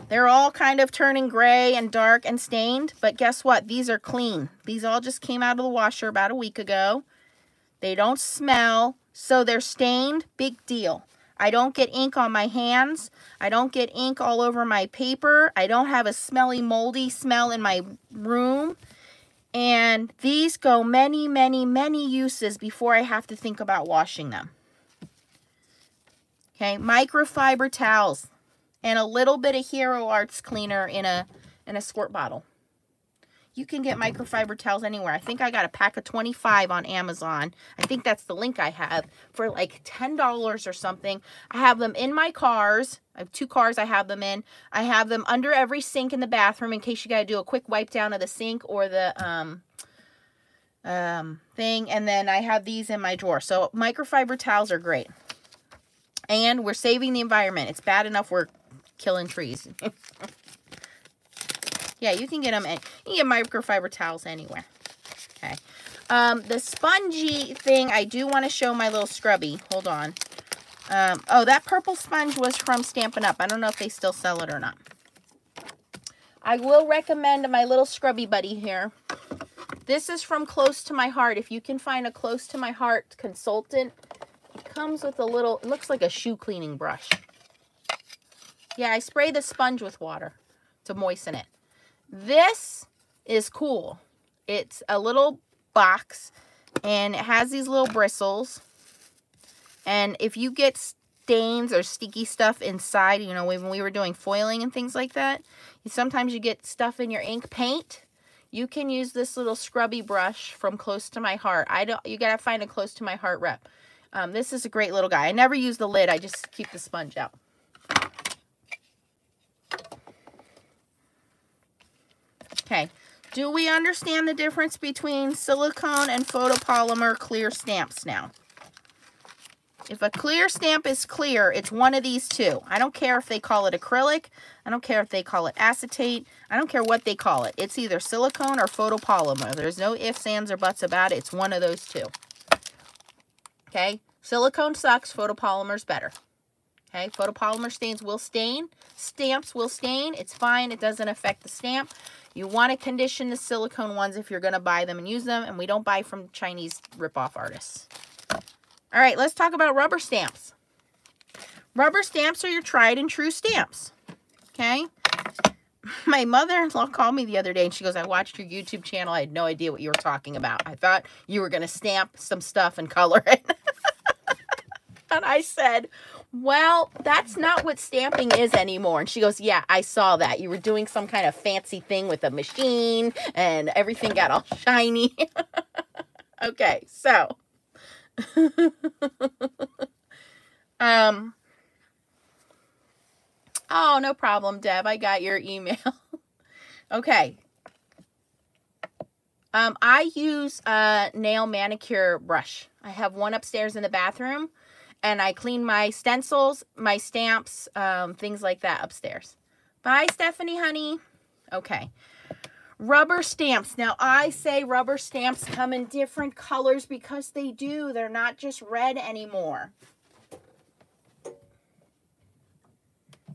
They're all kind of turning gray and dark and stained, but guess what? These are clean. These all just came out of the washer about a week ago. They don't smell, so they're stained. Big deal. I don't get ink on my hands. I don't get ink all over my paper. I don't have a smelly, moldy smell in my room. And these go many, many, many uses before I have to think about washing them. Okay, microfiber towels and a little bit of Hero Arts cleaner in a in a squirt bottle. You can get microfiber towels anywhere. I think I got a pack of 25 on Amazon. I think that's the link I have for like $10 or something. I have them in my cars. I have two cars I have them in. I have them under every sink in the bathroom in case you got to do a quick wipe down of the sink or the um, um, thing. And then I have these in my drawer. So microfiber towels are great. And we're saving the environment. It's bad enough we're killing trees. Yeah, you can get them. you can get microfiber towels anywhere. Okay. Um, the spongy thing, I do want to show my little scrubby. Hold on. Um, oh, that purple sponge was from Stampin' Up. I don't know if they still sell it or not. I will recommend my little scrubby buddy here. This is from Close to My Heart. If you can find a Close to My Heart consultant, it comes with a little, it looks like a shoe cleaning brush. Yeah, I spray the sponge with water to moisten it. This is cool. It's a little box and it has these little bristles. And if you get stains or sticky stuff inside, you know, when we were doing foiling and things like that, sometimes you get stuff in your ink paint. You can use this little scrubby brush from Close to My Heart. I don't. You gotta find a Close to My Heart rep. Um, this is a great little guy. I never use the lid. I just keep the sponge out. Okay. Do we understand the difference between silicone and photopolymer clear stamps now? If a clear stamp is clear, it's one of these two. I don't care if they call it acrylic. I don't care if they call it acetate. I don't care what they call it. It's either silicone or photopolymer. There's no ifs, ands, or buts about it. It's one of those two. Okay? Silicone sucks. Photopolymer's better. Okay? Photopolymer stains will stain. Stamps will stain. It's fine. It doesn't affect the stamp. You want to condition the silicone ones if you're going to buy them and use them. And we don't buy from Chinese ripoff artists. All right, let's talk about rubber stamps. Rubber stamps are your tried and true stamps. Okay? My mother-in-law called me the other day and she goes, I watched your YouTube channel. I had no idea what you were talking about. I thought you were going to stamp some stuff and color it. and I said, well, that's not what stamping is anymore. And she goes, yeah, I saw that. You were doing some kind of fancy thing with a machine and everything got all shiny. okay, so. um. Oh, no problem, Deb. I got your email. okay. Um, I use a nail manicure brush. I have one upstairs in the bathroom and I clean my stencils, my stamps, um, things like that upstairs. Bye, Stephanie, honey. Okay. Rubber stamps. Now, I say rubber stamps come in different colors because they do. They're not just red anymore.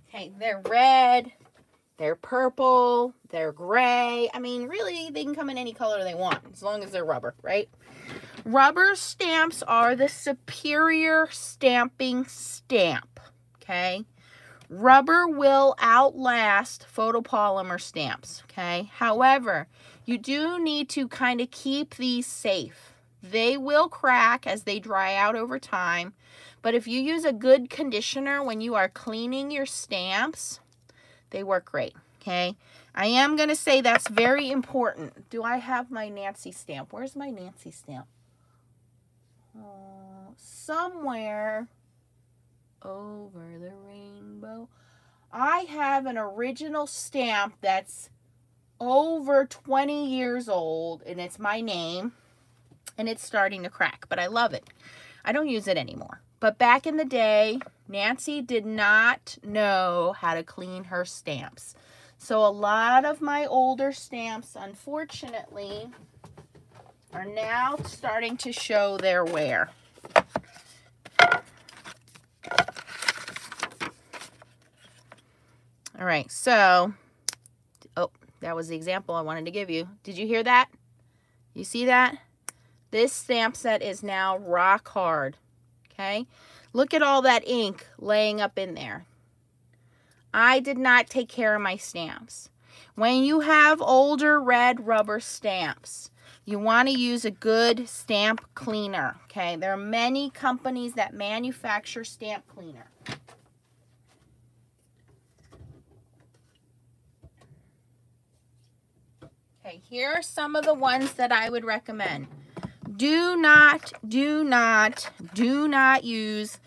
Okay, they're red, they're purple, they're gray. I mean, really, they can come in any color they want as long as they're rubber, right? Rubber stamps are the superior stamping stamp, okay? Rubber will outlast photopolymer stamps, okay? However, you do need to kind of keep these safe. They will crack as they dry out over time, but if you use a good conditioner when you are cleaning your stamps, they work great, okay? I am going to say that's very important. Do I have my Nancy stamp? Where's my Nancy stamp? Somewhere over the rainbow. I have an original stamp that's over 20 years old and it's my name and it's starting to crack, but I love it. I don't use it anymore. But back in the day, Nancy did not know how to clean her stamps. So a lot of my older stamps, unfortunately, are now starting to show their wear. All right, so, oh, that was the example I wanted to give you. Did you hear that? You see that? This stamp set is now rock hard, okay? Look at all that ink laying up in there. I did not take care of my stamps. When you have older red rubber stamps, you want to use a good stamp cleaner, okay? There are many companies that manufacture stamp cleaner. Okay, here are some of the ones that I would recommend. Do not, do not, do not use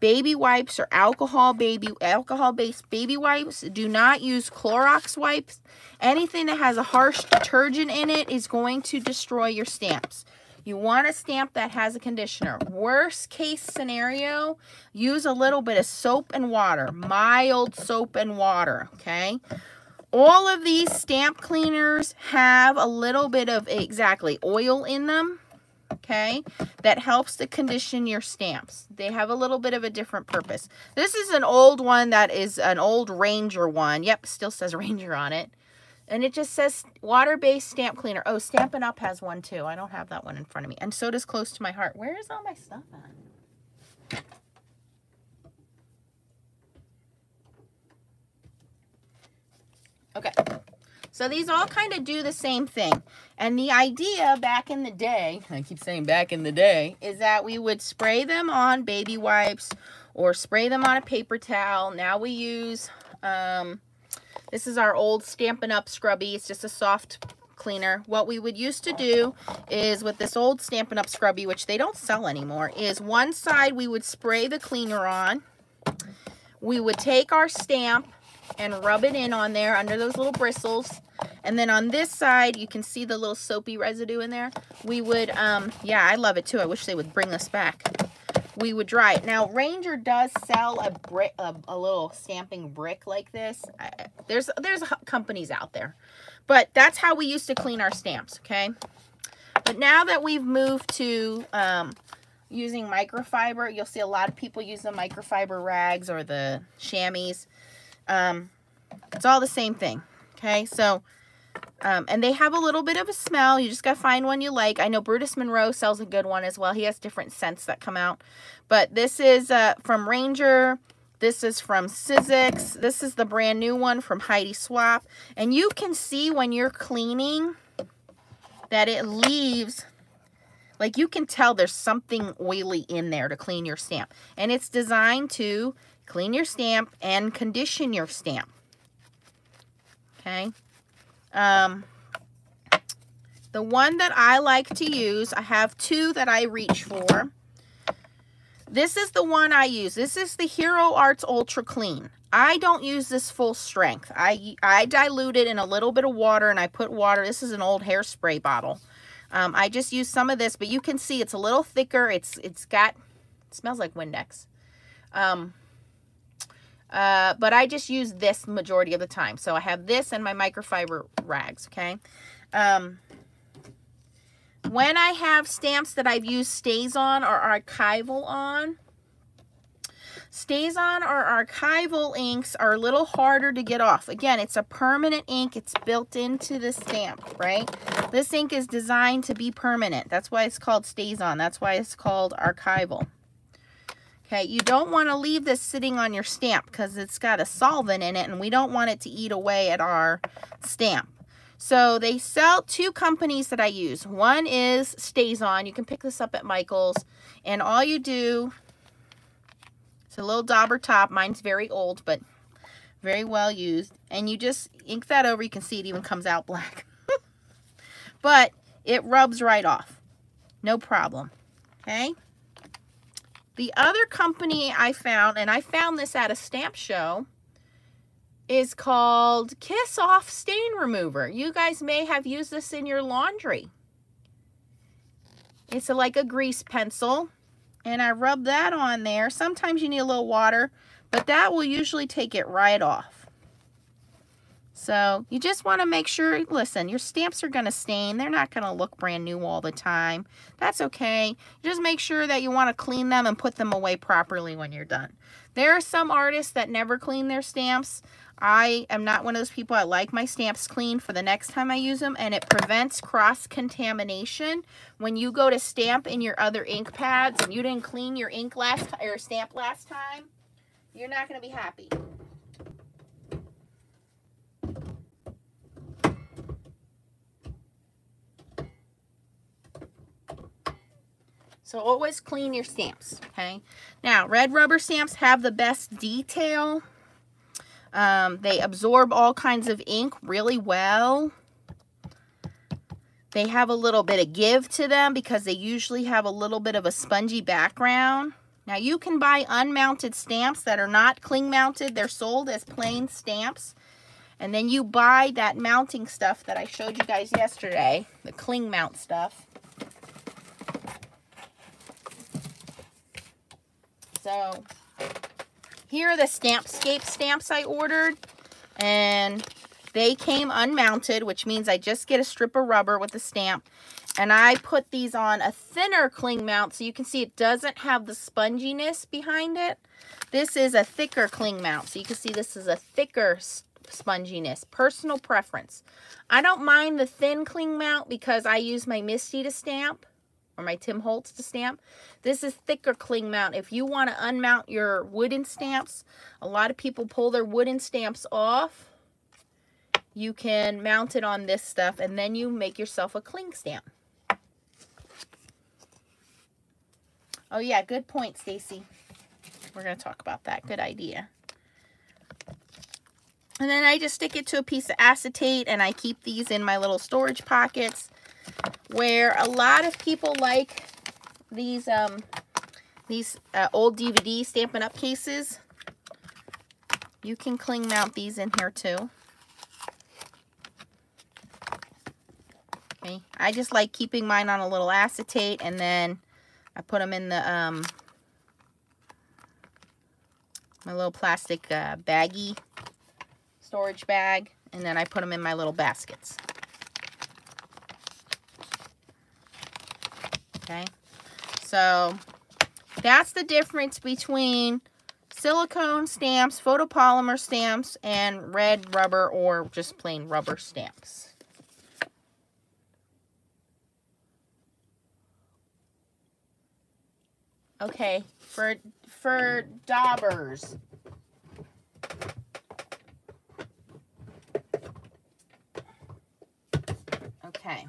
baby wipes or alcohol baby alcohol based baby wipes. Do not use Clorox wipes. Anything that has a harsh detergent in it is going to destroy your stamps. You want a stamp that has a conditioner. Worst case scenario use a little bit of soap and water mild soap and water okay? All of these stamp cleaners have a little bit of exactly oil in them okay, that helps to condition your stamps. They have a little bit of a different purpose. This is an old one that is an old Ranger one. Yep, still says Ranger on it. And it just says water-based stamp cleaner. Oh, Stampin' Up! has one too. I don't have that one in front of me. And so does Close to My Heart. Where is all my stuff at? Okay. So these all kind of do the same thing. And the idea back in the day, I keep saying back in the day, is that we would spray them on baby wipes or spray them on a paper towel. Now we use, um, this is our old Stampin' Up! Scrubby. It's just a soft cleaner. What we would used to do is with this old Stampin' Up! Scrubby, which they don't sell anymore, is one side we would spray the cleaner on. We would take our stamp and rub it in on there under those little bristles. And then on this side, you can see the little soapy residue in there. We would, um, yeah, I love it too. I wish they would bring this back. We would dry it. Now, Ranger does sell a brick, a, a little stamping brick like this. I, there's, there's companies out there. But that's how we used to clean our stamps, okay? But now that we've moved to um, using microfiber, you'll see a lot of people use the microfiber rags or the chamois. Um, it's all the same thing. Okay, so, um, and they have a little bit of a smell. You just got to find one you like. I know Brutus Monroe sells a good one as well. He has different scents that come out. But this is uh, from Ranger. This is from Sizzix. This is the brand new one from Heidi Swapp. And you can see when you're cleaning that it leaves, like you can tell there's something oily in there to clean your stamp. And it's designed to clean your stamp and condition your stamp. Okay. Um, the one that I like to use, I have two that I reach for. This is the one I use. This is the Hero Arts Ultra Clean. I don't use this full strength. I, I dilute it in a little bit of water and I put water. This is an old hairspray bottle. Um, I just use some of this, but you can see it's a little thicker. It's It's got, it smells like Windex. Um, uh, but I just use this majority of the time. So I have this and my microfiber rags, okay? Um, when I have stamps that I've used StazOn or archival on, StazOn or archival inks are a little harder to get off. Again, it's a permanent ink. It's built into the stamp, right? This ink is designed to be permanent. That's why it's called StazOn. That's why it's called archival. Okay, you don't want to leave this sitting on your stamp because it's got a solvent in it and we don't want it to eat away at our stamp. So they sell two companies that I use. One is StazOn. You can pick this up at Michael's. And all you do, it's a little dauber top. Mine's very old, but very well used. And you just ink that over. You can see it even comes out black. but it rubs right off. No problem. Okay. The other company I found, and I found this at a stamp show, is called Kiss Off Stain Remover. You guys may have used this in your laundry. It's a, like a grease pencil, and I rub that on there. Sometimes you need a little water, but that will usually take it right off. So you just want to make sure, listen, your stamps are going to stain. They're not going to look brand new all the time. That's okay. Just make sure that you want to clean them and put them away properly when you're done. There are some artists that never clean their stamps. I am not one of those people. I like my stamps clean for the next time I use them, and it prevents cross-contamination. When you go to stamp in your other ink pads and you didn't clean your ink last or stamp last time, you're not going to be happy. So always clean your stamps, okay? Now, red rubber stamps have the best detail. Um, they absorb all kinds of ink really well. They have a little bit of give to them because they usually have a little bit of a spongy background. Now you can buy unmounted stamps that are not cling mounted. They're sold as plain stamps. And then you buy that mounting stuff that I showed you guys yesterday, the cling mount stuff. So here are the Stampscape stamps I ordered. And they came unmounted, which means I just get a strip of rubber with the stamp. And I put these on a thinner cling mount so you can see it doesn't have the sponginess behind it. This is a thicker cling mount. So you can see this is a thicker sponginess. Personal preference. I don't mind the thin cling mount because I use my Misti to stamp or my Tim Holtz to stamp. This is thicker cling mount. If you want to unmount your wooden stamps, a lot of people pull their wooden stamps off. You can mount it on this stuff and then you make yourself a cling stamp. Oh yeah, good point, Stacy. We're going to talk about that. Good idea. And then I just stick it to a piece of acetate and I keep these in my little storage pockets where a lot of people like these um, these uh, old DVD Stampin' Up! cases. You can cling mount these in here too. Okay, I just like keeping mine on a little acetate and then I put them in the um, my little plastic uh, baggie storage bag and then I put them in my little baskets. Okay, so that's the difference between silicone stamps, photopolymer stamps, and red rubber or just plain rubber stamps. Okay, for for daubers. Okay.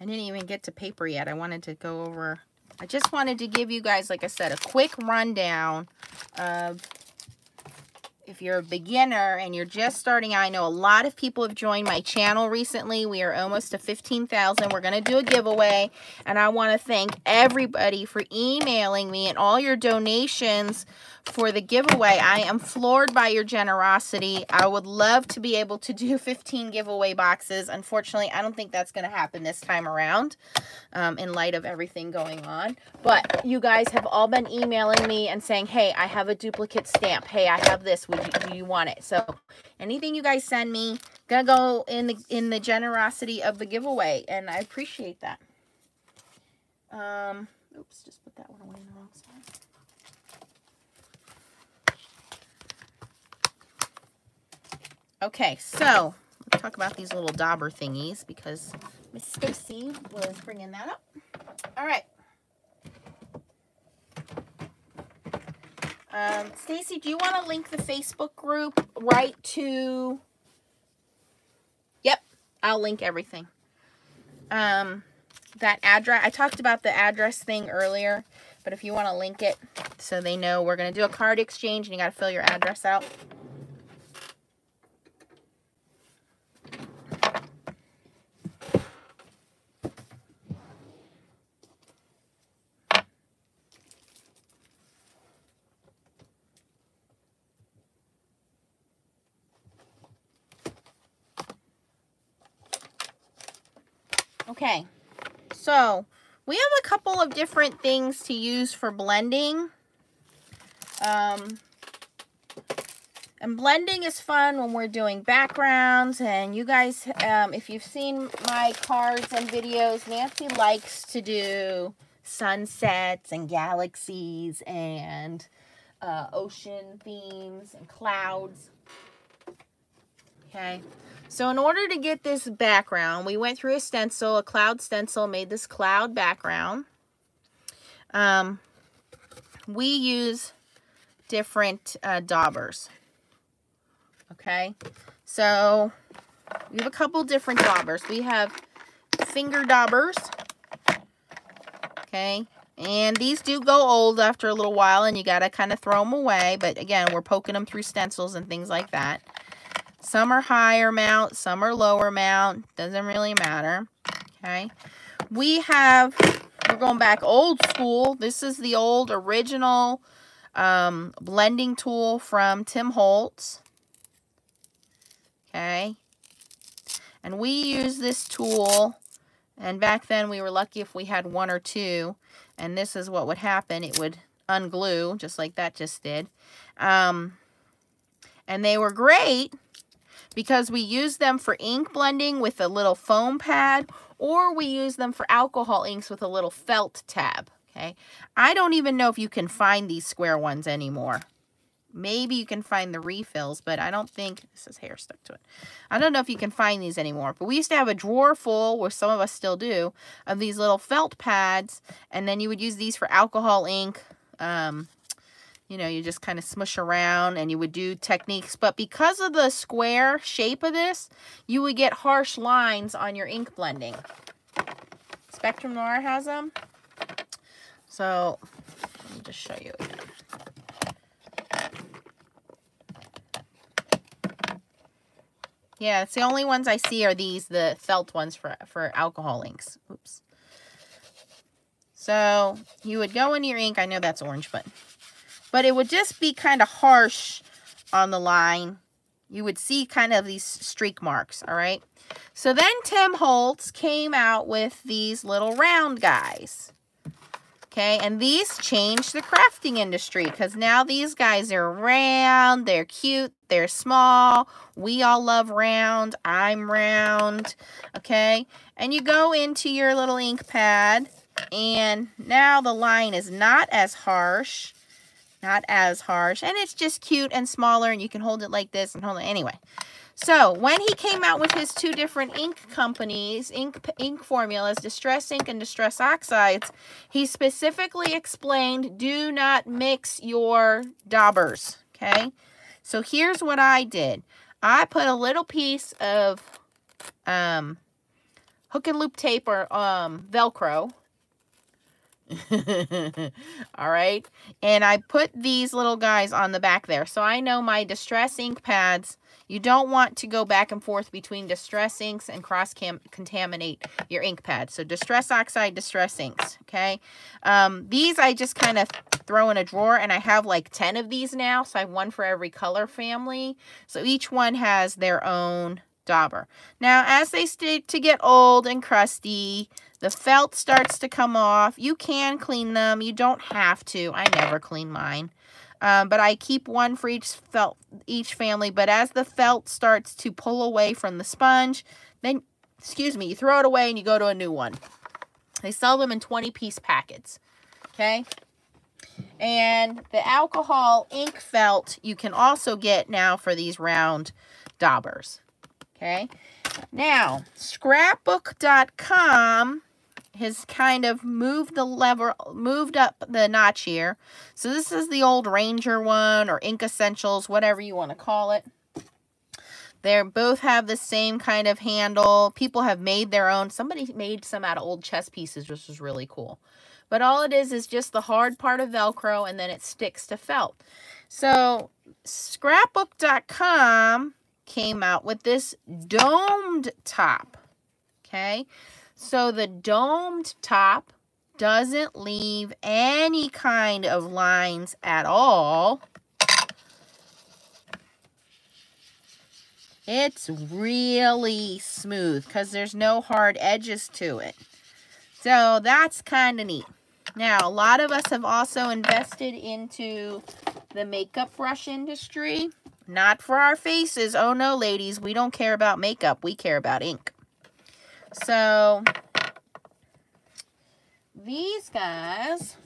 I didn't even get to paper yet. I wanted to go over, I just wanted to give you guys, like I said, a quick rundown of you're a beginner and you're just starting I know a lot of people have joined my channel recently. We are almost to 15,000. We're going to do a giveaway. And I want to thank everybody for emailing me and all your donations for the giveaway. I am floored by your generosity. I would love to be able to do 15 giveaway boxes. Unfortunately, I don't think that's going to happen this time around um, in light of everything going on. But you guys have all been emailing me and saying, hey, I have a duplicate stamp. Hey, I have this. Would you, you want it? So anything you guys send me, gonna go in the in the generosity of the giveaway, and I appreciate that. Um, oops, just put that one away in the wrong spot. Okay, so let's talk about these little dauber thingies because Miss Stacy was bringing that up. All right. Um, Stacy, do you want to link the Facebook group right to... Yep, I'll link everything. Um, that address, I talked about the address thing earlier, but if you want to link it so they know we're going to do a card exchange and you got to fill your address out. Okay, so we have a couple of different things to use for blending. Um, and blending is fun when we're doing backgrounds. And you guys, um, if you've seen my cards and videos, Nancy likes to do sunsets and galaxies and uh, ocean themes and clouds. Okay. So in order to get this background, we went through a stencil, a cloud stencil, made this cloud background. Um, we use different uh, daubers. Okay, so we have a couple different daubers. We have finger daubers. Okay, And these do go old after a little while and you got to kind of throw them away. But again, we're poking them through stencils and things like that. Some are higher mount, some are lower mount. Doesn't really matter. Okay. We have, we're going back old school. This is the old original um, blending tool from Tim Holtz. Okay. And we use this tool, and back then we were lucky if we had one or two, and this is what would happen. It would unglue, just like that just did. Um, and they were great because we use them for ink blending with a little foam pad, or we use them for alcohol inks with a little felt tab. Okay, I don't even know if you can find these square ones anymore. Maybe you can find the refills, but I don't think, this is hair stuck to it. I don't know if you can find these anymore. But we used to have a drawer full, where some of us still do, of these little felt pads. And then you would use these for alcohol ink. Um, you know, you just kind of smush around and you would do techniques. But because of the square shape of this, you would get harsh lines on your ink blending. Spectrum Noir has them. So, let me just show you again. Yeah, it's the only ones I see are these, the felt ones for, for alcohol inks. Oops. So you would go in your ink. I know that's orange, but but it would just be kind of harsh on the line. You would see kind of these streak marks, all right? So then Tim Holtz came out with these little round guys. Okay, and these changed the crafting industry because now these guys are round, they're cute, they're small. We all love round. I'm round. Okay, and you go into your little ink pad, and now the line is not as harsh. Not as harsh, and it's just cute and smaller, and you can hold it like this and hold it anyway. So when he came out with his two different ink companies, ink, ink formulas, Distress Ink and Distress Oxides, he specifically explained, do not mix your daubers, okay? So here's what I did. I put a little piece of um, hook and loop tape or um, Velcro. All right. And I put these little guys on the back there. So I know my Distress ink pads you don't want to go back and forth between distress inks and cross-contaminate your ink pad. So distress oxide, distress inks, okay? Um, these I just kind of throw in a drawer, and I have like 10 of these now, so I have one for every color family. So each one has their own dauber. Now, as they start to get old and crusty, the felt starts to come off. You can clean them. You don't have to. I never clean mine. Um, but I keep one for each felt each family. But as the felt starts to pull away from the sponge, then, excuse me, you throw it away and you go to a new one. They sell them in 20-piece packets, okay? And the alcohol ink felt you can also get now for these round daubers, okay? Now, scrapbook.com has kind of moved the lever, moved up the notch here. So this is the old Ranger one or Inkssentials, whatever you want to call it. They both have the same kind of handle. People have made their own. Somebody made some out of old chess pieces, which was really cool. But all it is is just the hard part of Velcro, and then it sticks to felt. So scrapbook.com came out with this domed top. Okay. So the domed top doesn't leave any kind of lines at all. It's really smooth because there's no hard edges to it. So that's kind of neat. Now, a lot of us have also invested into the makeup brush industry. Not for our faces. Oh no, ladies. We don't care about makeup. We care about ink. So, these guys,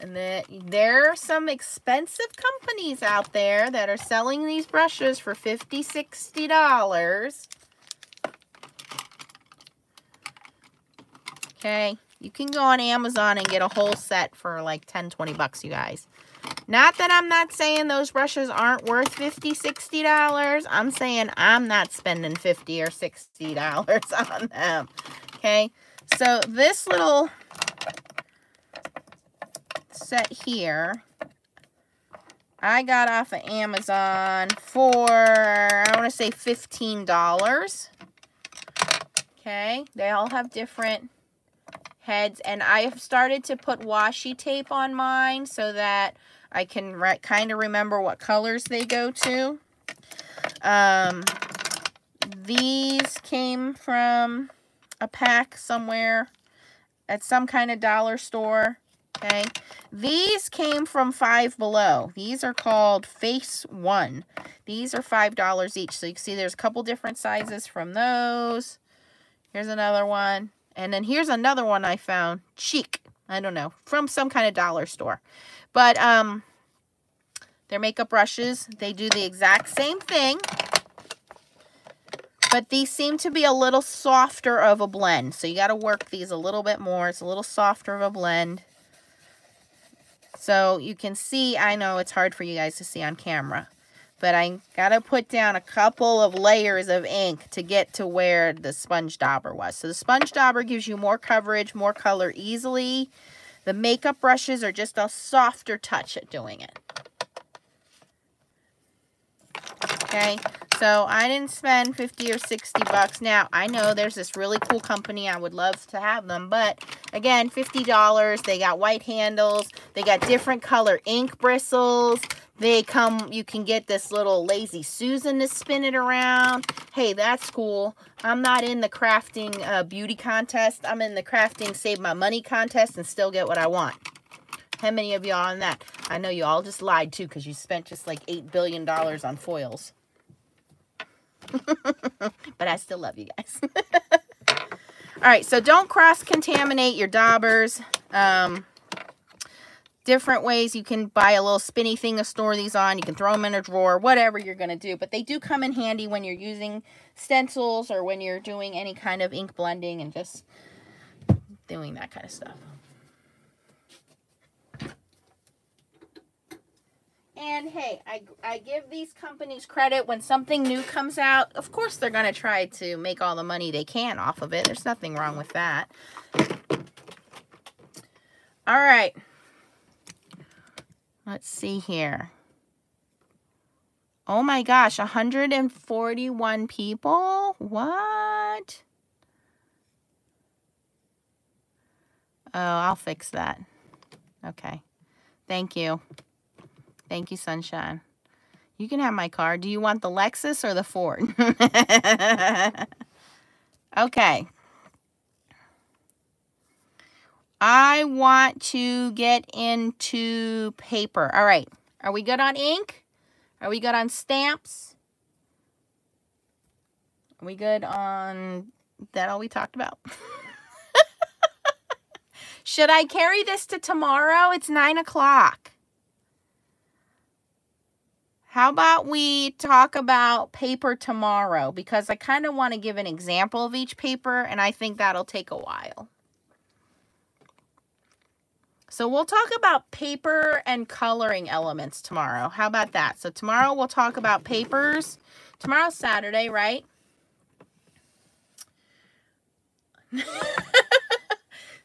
and the, there are some expensive companies out there that are selling these brushes for $50, $60. Okay, you can go on Amazon and get a whole set for like 10, 20 bucks, you guys. Not that I'm not saying those brushes aren't worth $50, $60. I'm saying I'm not spending 50 or $60 on them. Okay. So this little set here, I got off of Amazon for, I want to say $15. Okay, they all have different heads. And I have started to put washi tape on mine so that I can kind of remember what colors they go to. Um, these came from a pack somewhere at some kind of dollar store. Okay. These came from Five Below. These are called Face One. These are $5 each. So you can see there's a couple different sizes from those. Here's another one. And then here's another one I found. Cheek. I don't know. From some kind of dollar store. But um, they're makeup brushes. They do the exact same thing. But these seem to be a little softer of a blend. So you got to work these a little bit more. It's a little softer of a blend. So you can see, I know it's hard for you guys to see on camera but I got to put down a couple of layers of ink to get to where the sponge dauber was. So the sponge dauber gives you more coverage, more color easily. The makeup brushes are just a softer touch at doing it. Okay, so I didn't spend 50 or 60 bucks. Now, I know there's this really cool company. I would love to have them, but again, $50. They got white handles. They got different color ink bristles. They come, you can get this little Lazy Susan to spin it around. Hey, that's cool. I'm not in the crafting uh, beauty contest. I'm in the crafting save my money contest and still get what I want. How many of y'all on that? I know you all just lied too because you spent just like $8 billion on foils. but I still love you guys. all right, so don't cross-contaminate your daubers. Um, different ways you can buy a little spinny thing to store these on. You can throw them in a drawer, whatever you're going to do. But they do come in handy when you're using stencils or when you're doing any kind of ink blending and just doing that kind of stuff. And hey, I, I give these companies credit when something new comes out. Of course, they're going to try to make all the money they can off of it. There's nothing wrong with that. All right. Let's see here. Oh my gosh, 141 people? What? Oh, I'll fix that. Okay. Thank you. Thank you, Sunshine. You can have my car. Do you want the Lexus or the Ford? okay. I want to get into paper. All right. Are we good on ink? Are we good on stamps? Are we good on that all we talked about? Should I carry this to tomorrow? It's 9 o'clock. How about we talk about paper tomorrow? Because I kind of want to give an example of each paper, and I think that'll take a while. So we'll talk about paper and coloring elements tomorrow. How about that? So tomorrow we'll talk about papers. Tomorrow's Saturday, right?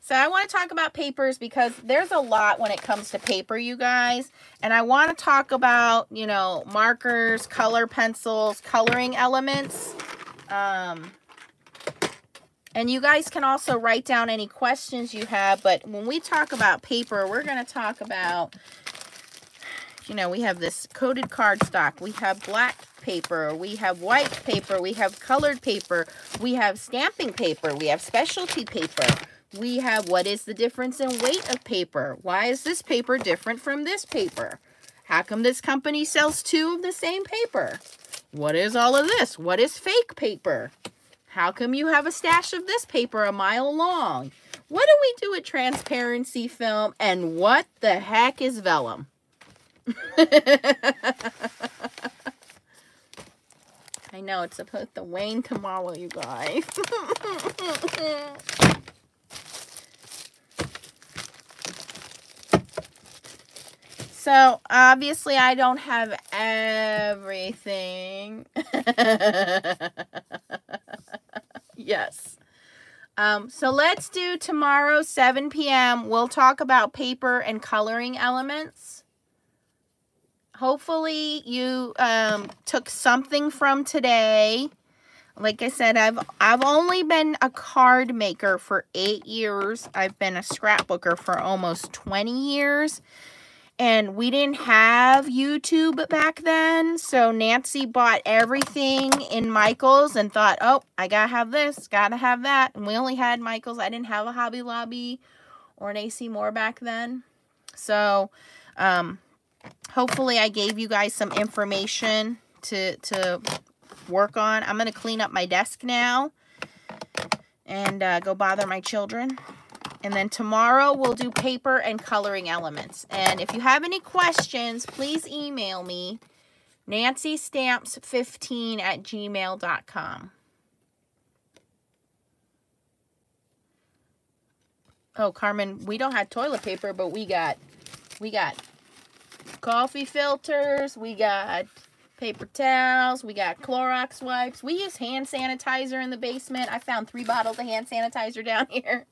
so I want to talk about papers because there's a lot when it comes to paper, you guys. And I want to talk about, you know, markers, color pencils, coloring elements. Um, and you guys can also write down any questions you have. But when we talk about paper, we're going to talk about, you know, we have this coated cardstock. We have black paper. We have white paper. We have colored paper. We have stamping paper. We have specialty paper. We have what is the difference in weight of paper? Why is this paper different from this paper? How come this company sells two of the same paper? What is all of this? What is fake paper? How come you have a stash of this paper a mile long? What do we do with transparency film? And what the heck is vellum? I know it's supposed to wane tomorrow, you guys. so, obviously, I don't have everything. yes. Um, so let's do tomorrow, 7 p.m. We'll talk about paper and coloring elements. Hopefully you um, took something from today. Like I said, I've I've only been a card maker for eight years. I've been a scrapbooker for almost 20 years. And we didn't have YouTube back then. So Nancy bought everything in Michael's and thought, oh, I got to have this, got to have that. And we only had Michael's. I didn't have a Hobby Lobby or an AC Moore back then. So um, hopefully I gave you guys some information to, to work on. I'm going to clean up my desk now and uh, go bother my children. And then tomorrow we'll do paper and coloring elements. And if you have any questions, please email me, nancystamps15 at gmail.com. Oh, Carmen, we don't have toilet paper, but we got, we got coffee filters, we got paper towels, we got Clorox wipes. We use hand sanitizer in the basement. I found three bottles of hand sanitizer down here.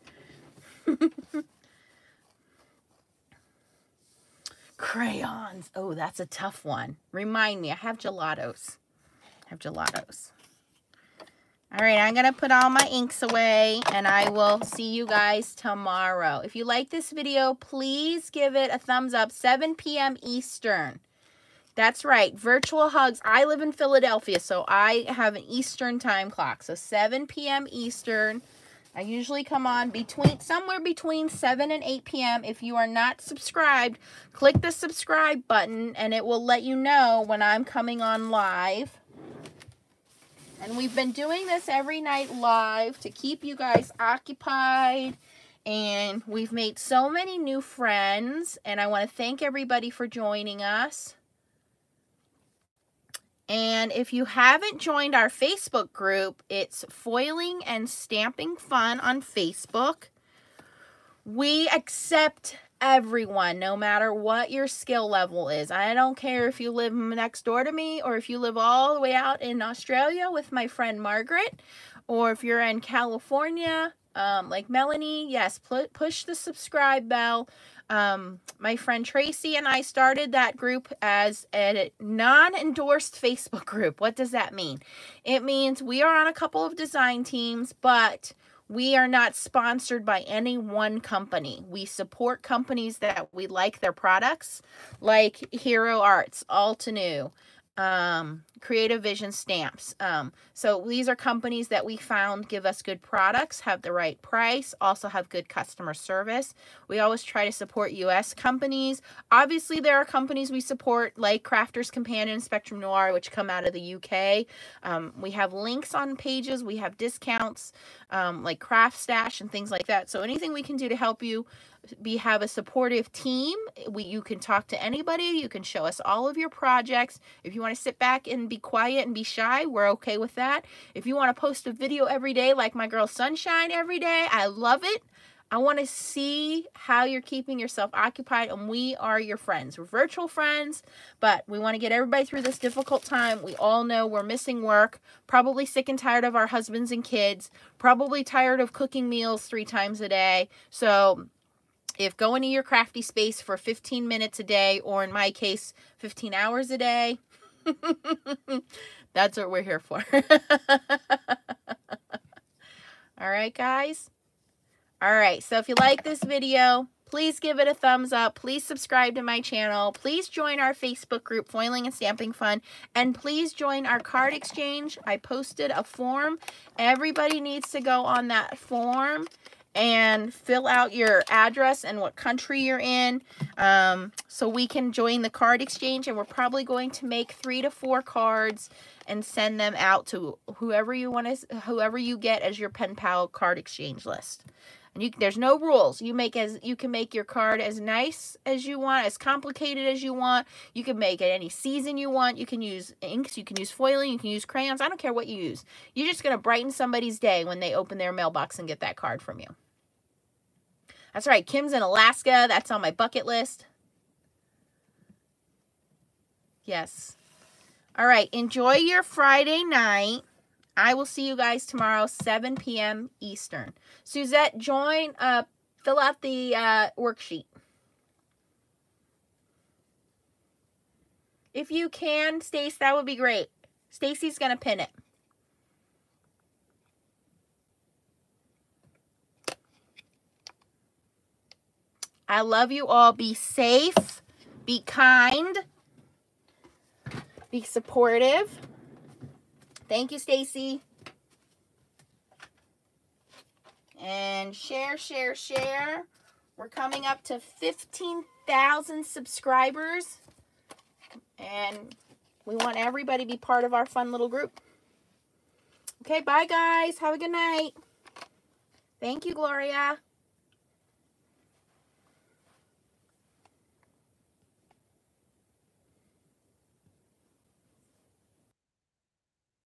Crayons. Oh, that's a tough one. Remind me, I have gelatos. I have gelatos. All right, I'm going to put all my inks away, and I will see you guys tomorrow. If you like this video, please give it a thumbs up. 7 p.m. Eastern. That's right, virtual hugs. I live in Philadelphia, so I have an Eastern time clock. So 7 p.m. Eastern. I usually come on between somewhere between 7 and 8 p.m. If you are not subscribed, click the subscribe button and it will let you know when I'm coming on live. And we've been doing this every night live to keep you guys occupied. And we've made so many new friends. And I want to thank everybody for joining us. And if you haven't joined our Facebook group, it's Foiling and Stamping Fun on Facebook. We accept everyone, no matter what your skill level is. I don't care if you live next door to me or if you live all the way out in Australia with my friend Margaret, or if you're in California, um, like Melanie, yes, push the subscribe bell um, my friend Tracy and I started that group as a non-endorsed Facebook group. What does that mean? It means we are on a couple of design teams, but we are not sponsored by any one company. We support companies that we like their products, like Hero Arts, Altenew, um, Creative Vision stamps. Um, so these are companies that we found give us good products, have the right price, also have good customer service. We always try to support U.S. companies. Obviously, there are companies we support like Crafters Companion, Spectrum Noir, which come out of the UK. Um, we have links on pages. We have discounts um, like Craft Stash and things like that. So anything we can do to help you we have a supportive team. We, you can talk to anybody. You can show us all of your projects. If you want to sit back and be quiet and be shy, we're okay with that. If you want to post a video every day like my girl Sunshine every day, I love it. I want to see how you're keeping yourself occupied, and we are your friends. We're virtual friends, but we want to get everybody through this difficult time. We all know we're missing work, probably sick and tired of our husbands and kids, probably tired of cooking meals three times a day. So if going to your crafty space for 15 minutes a day, or in my case, 15 hours a day, that's what we're here for. All right, guys? All right, so if you like this video, please give it a thumbs up. Please subscribe to my channel. Please join our Facebook group, Foiling and Stamping Fun. And please join our card exchange. I posted a form. Everybody needs to go on that form and fill out your address and what country you're in um, so we can join the card exchange. And we're probably going to make three to four cards and send them out to whoever you want to whoever you get as your pen pal card exchange list. And you there's no rules. You make as you can make your card as nice as you want as complicated as you want. You can make it any season you want. You can use inks you can use foiling you can use crayons. I don't care what you use. You're just going to brighten somebody's day when they open their mailbox and get that card from you that's right, Kim's in Alaska. That's on my bucket list. Yes. All right, enjoy your Friday night. I will see you guys tomorrow, 7 p.m. Eastern. Suzette, join, uh, fill out the uh, worksheet. If you can, Stace, that would be great. Stacy's going to pin it. I love you all. Be safe. Be kind. Be supportive. Thank you, Stacy. And share, share, share. We're coming up to 15,000 subscribers. And we want everybody to be part of our fun little group. Okay, bye, guys. Have a good night. Thank you, Gloria.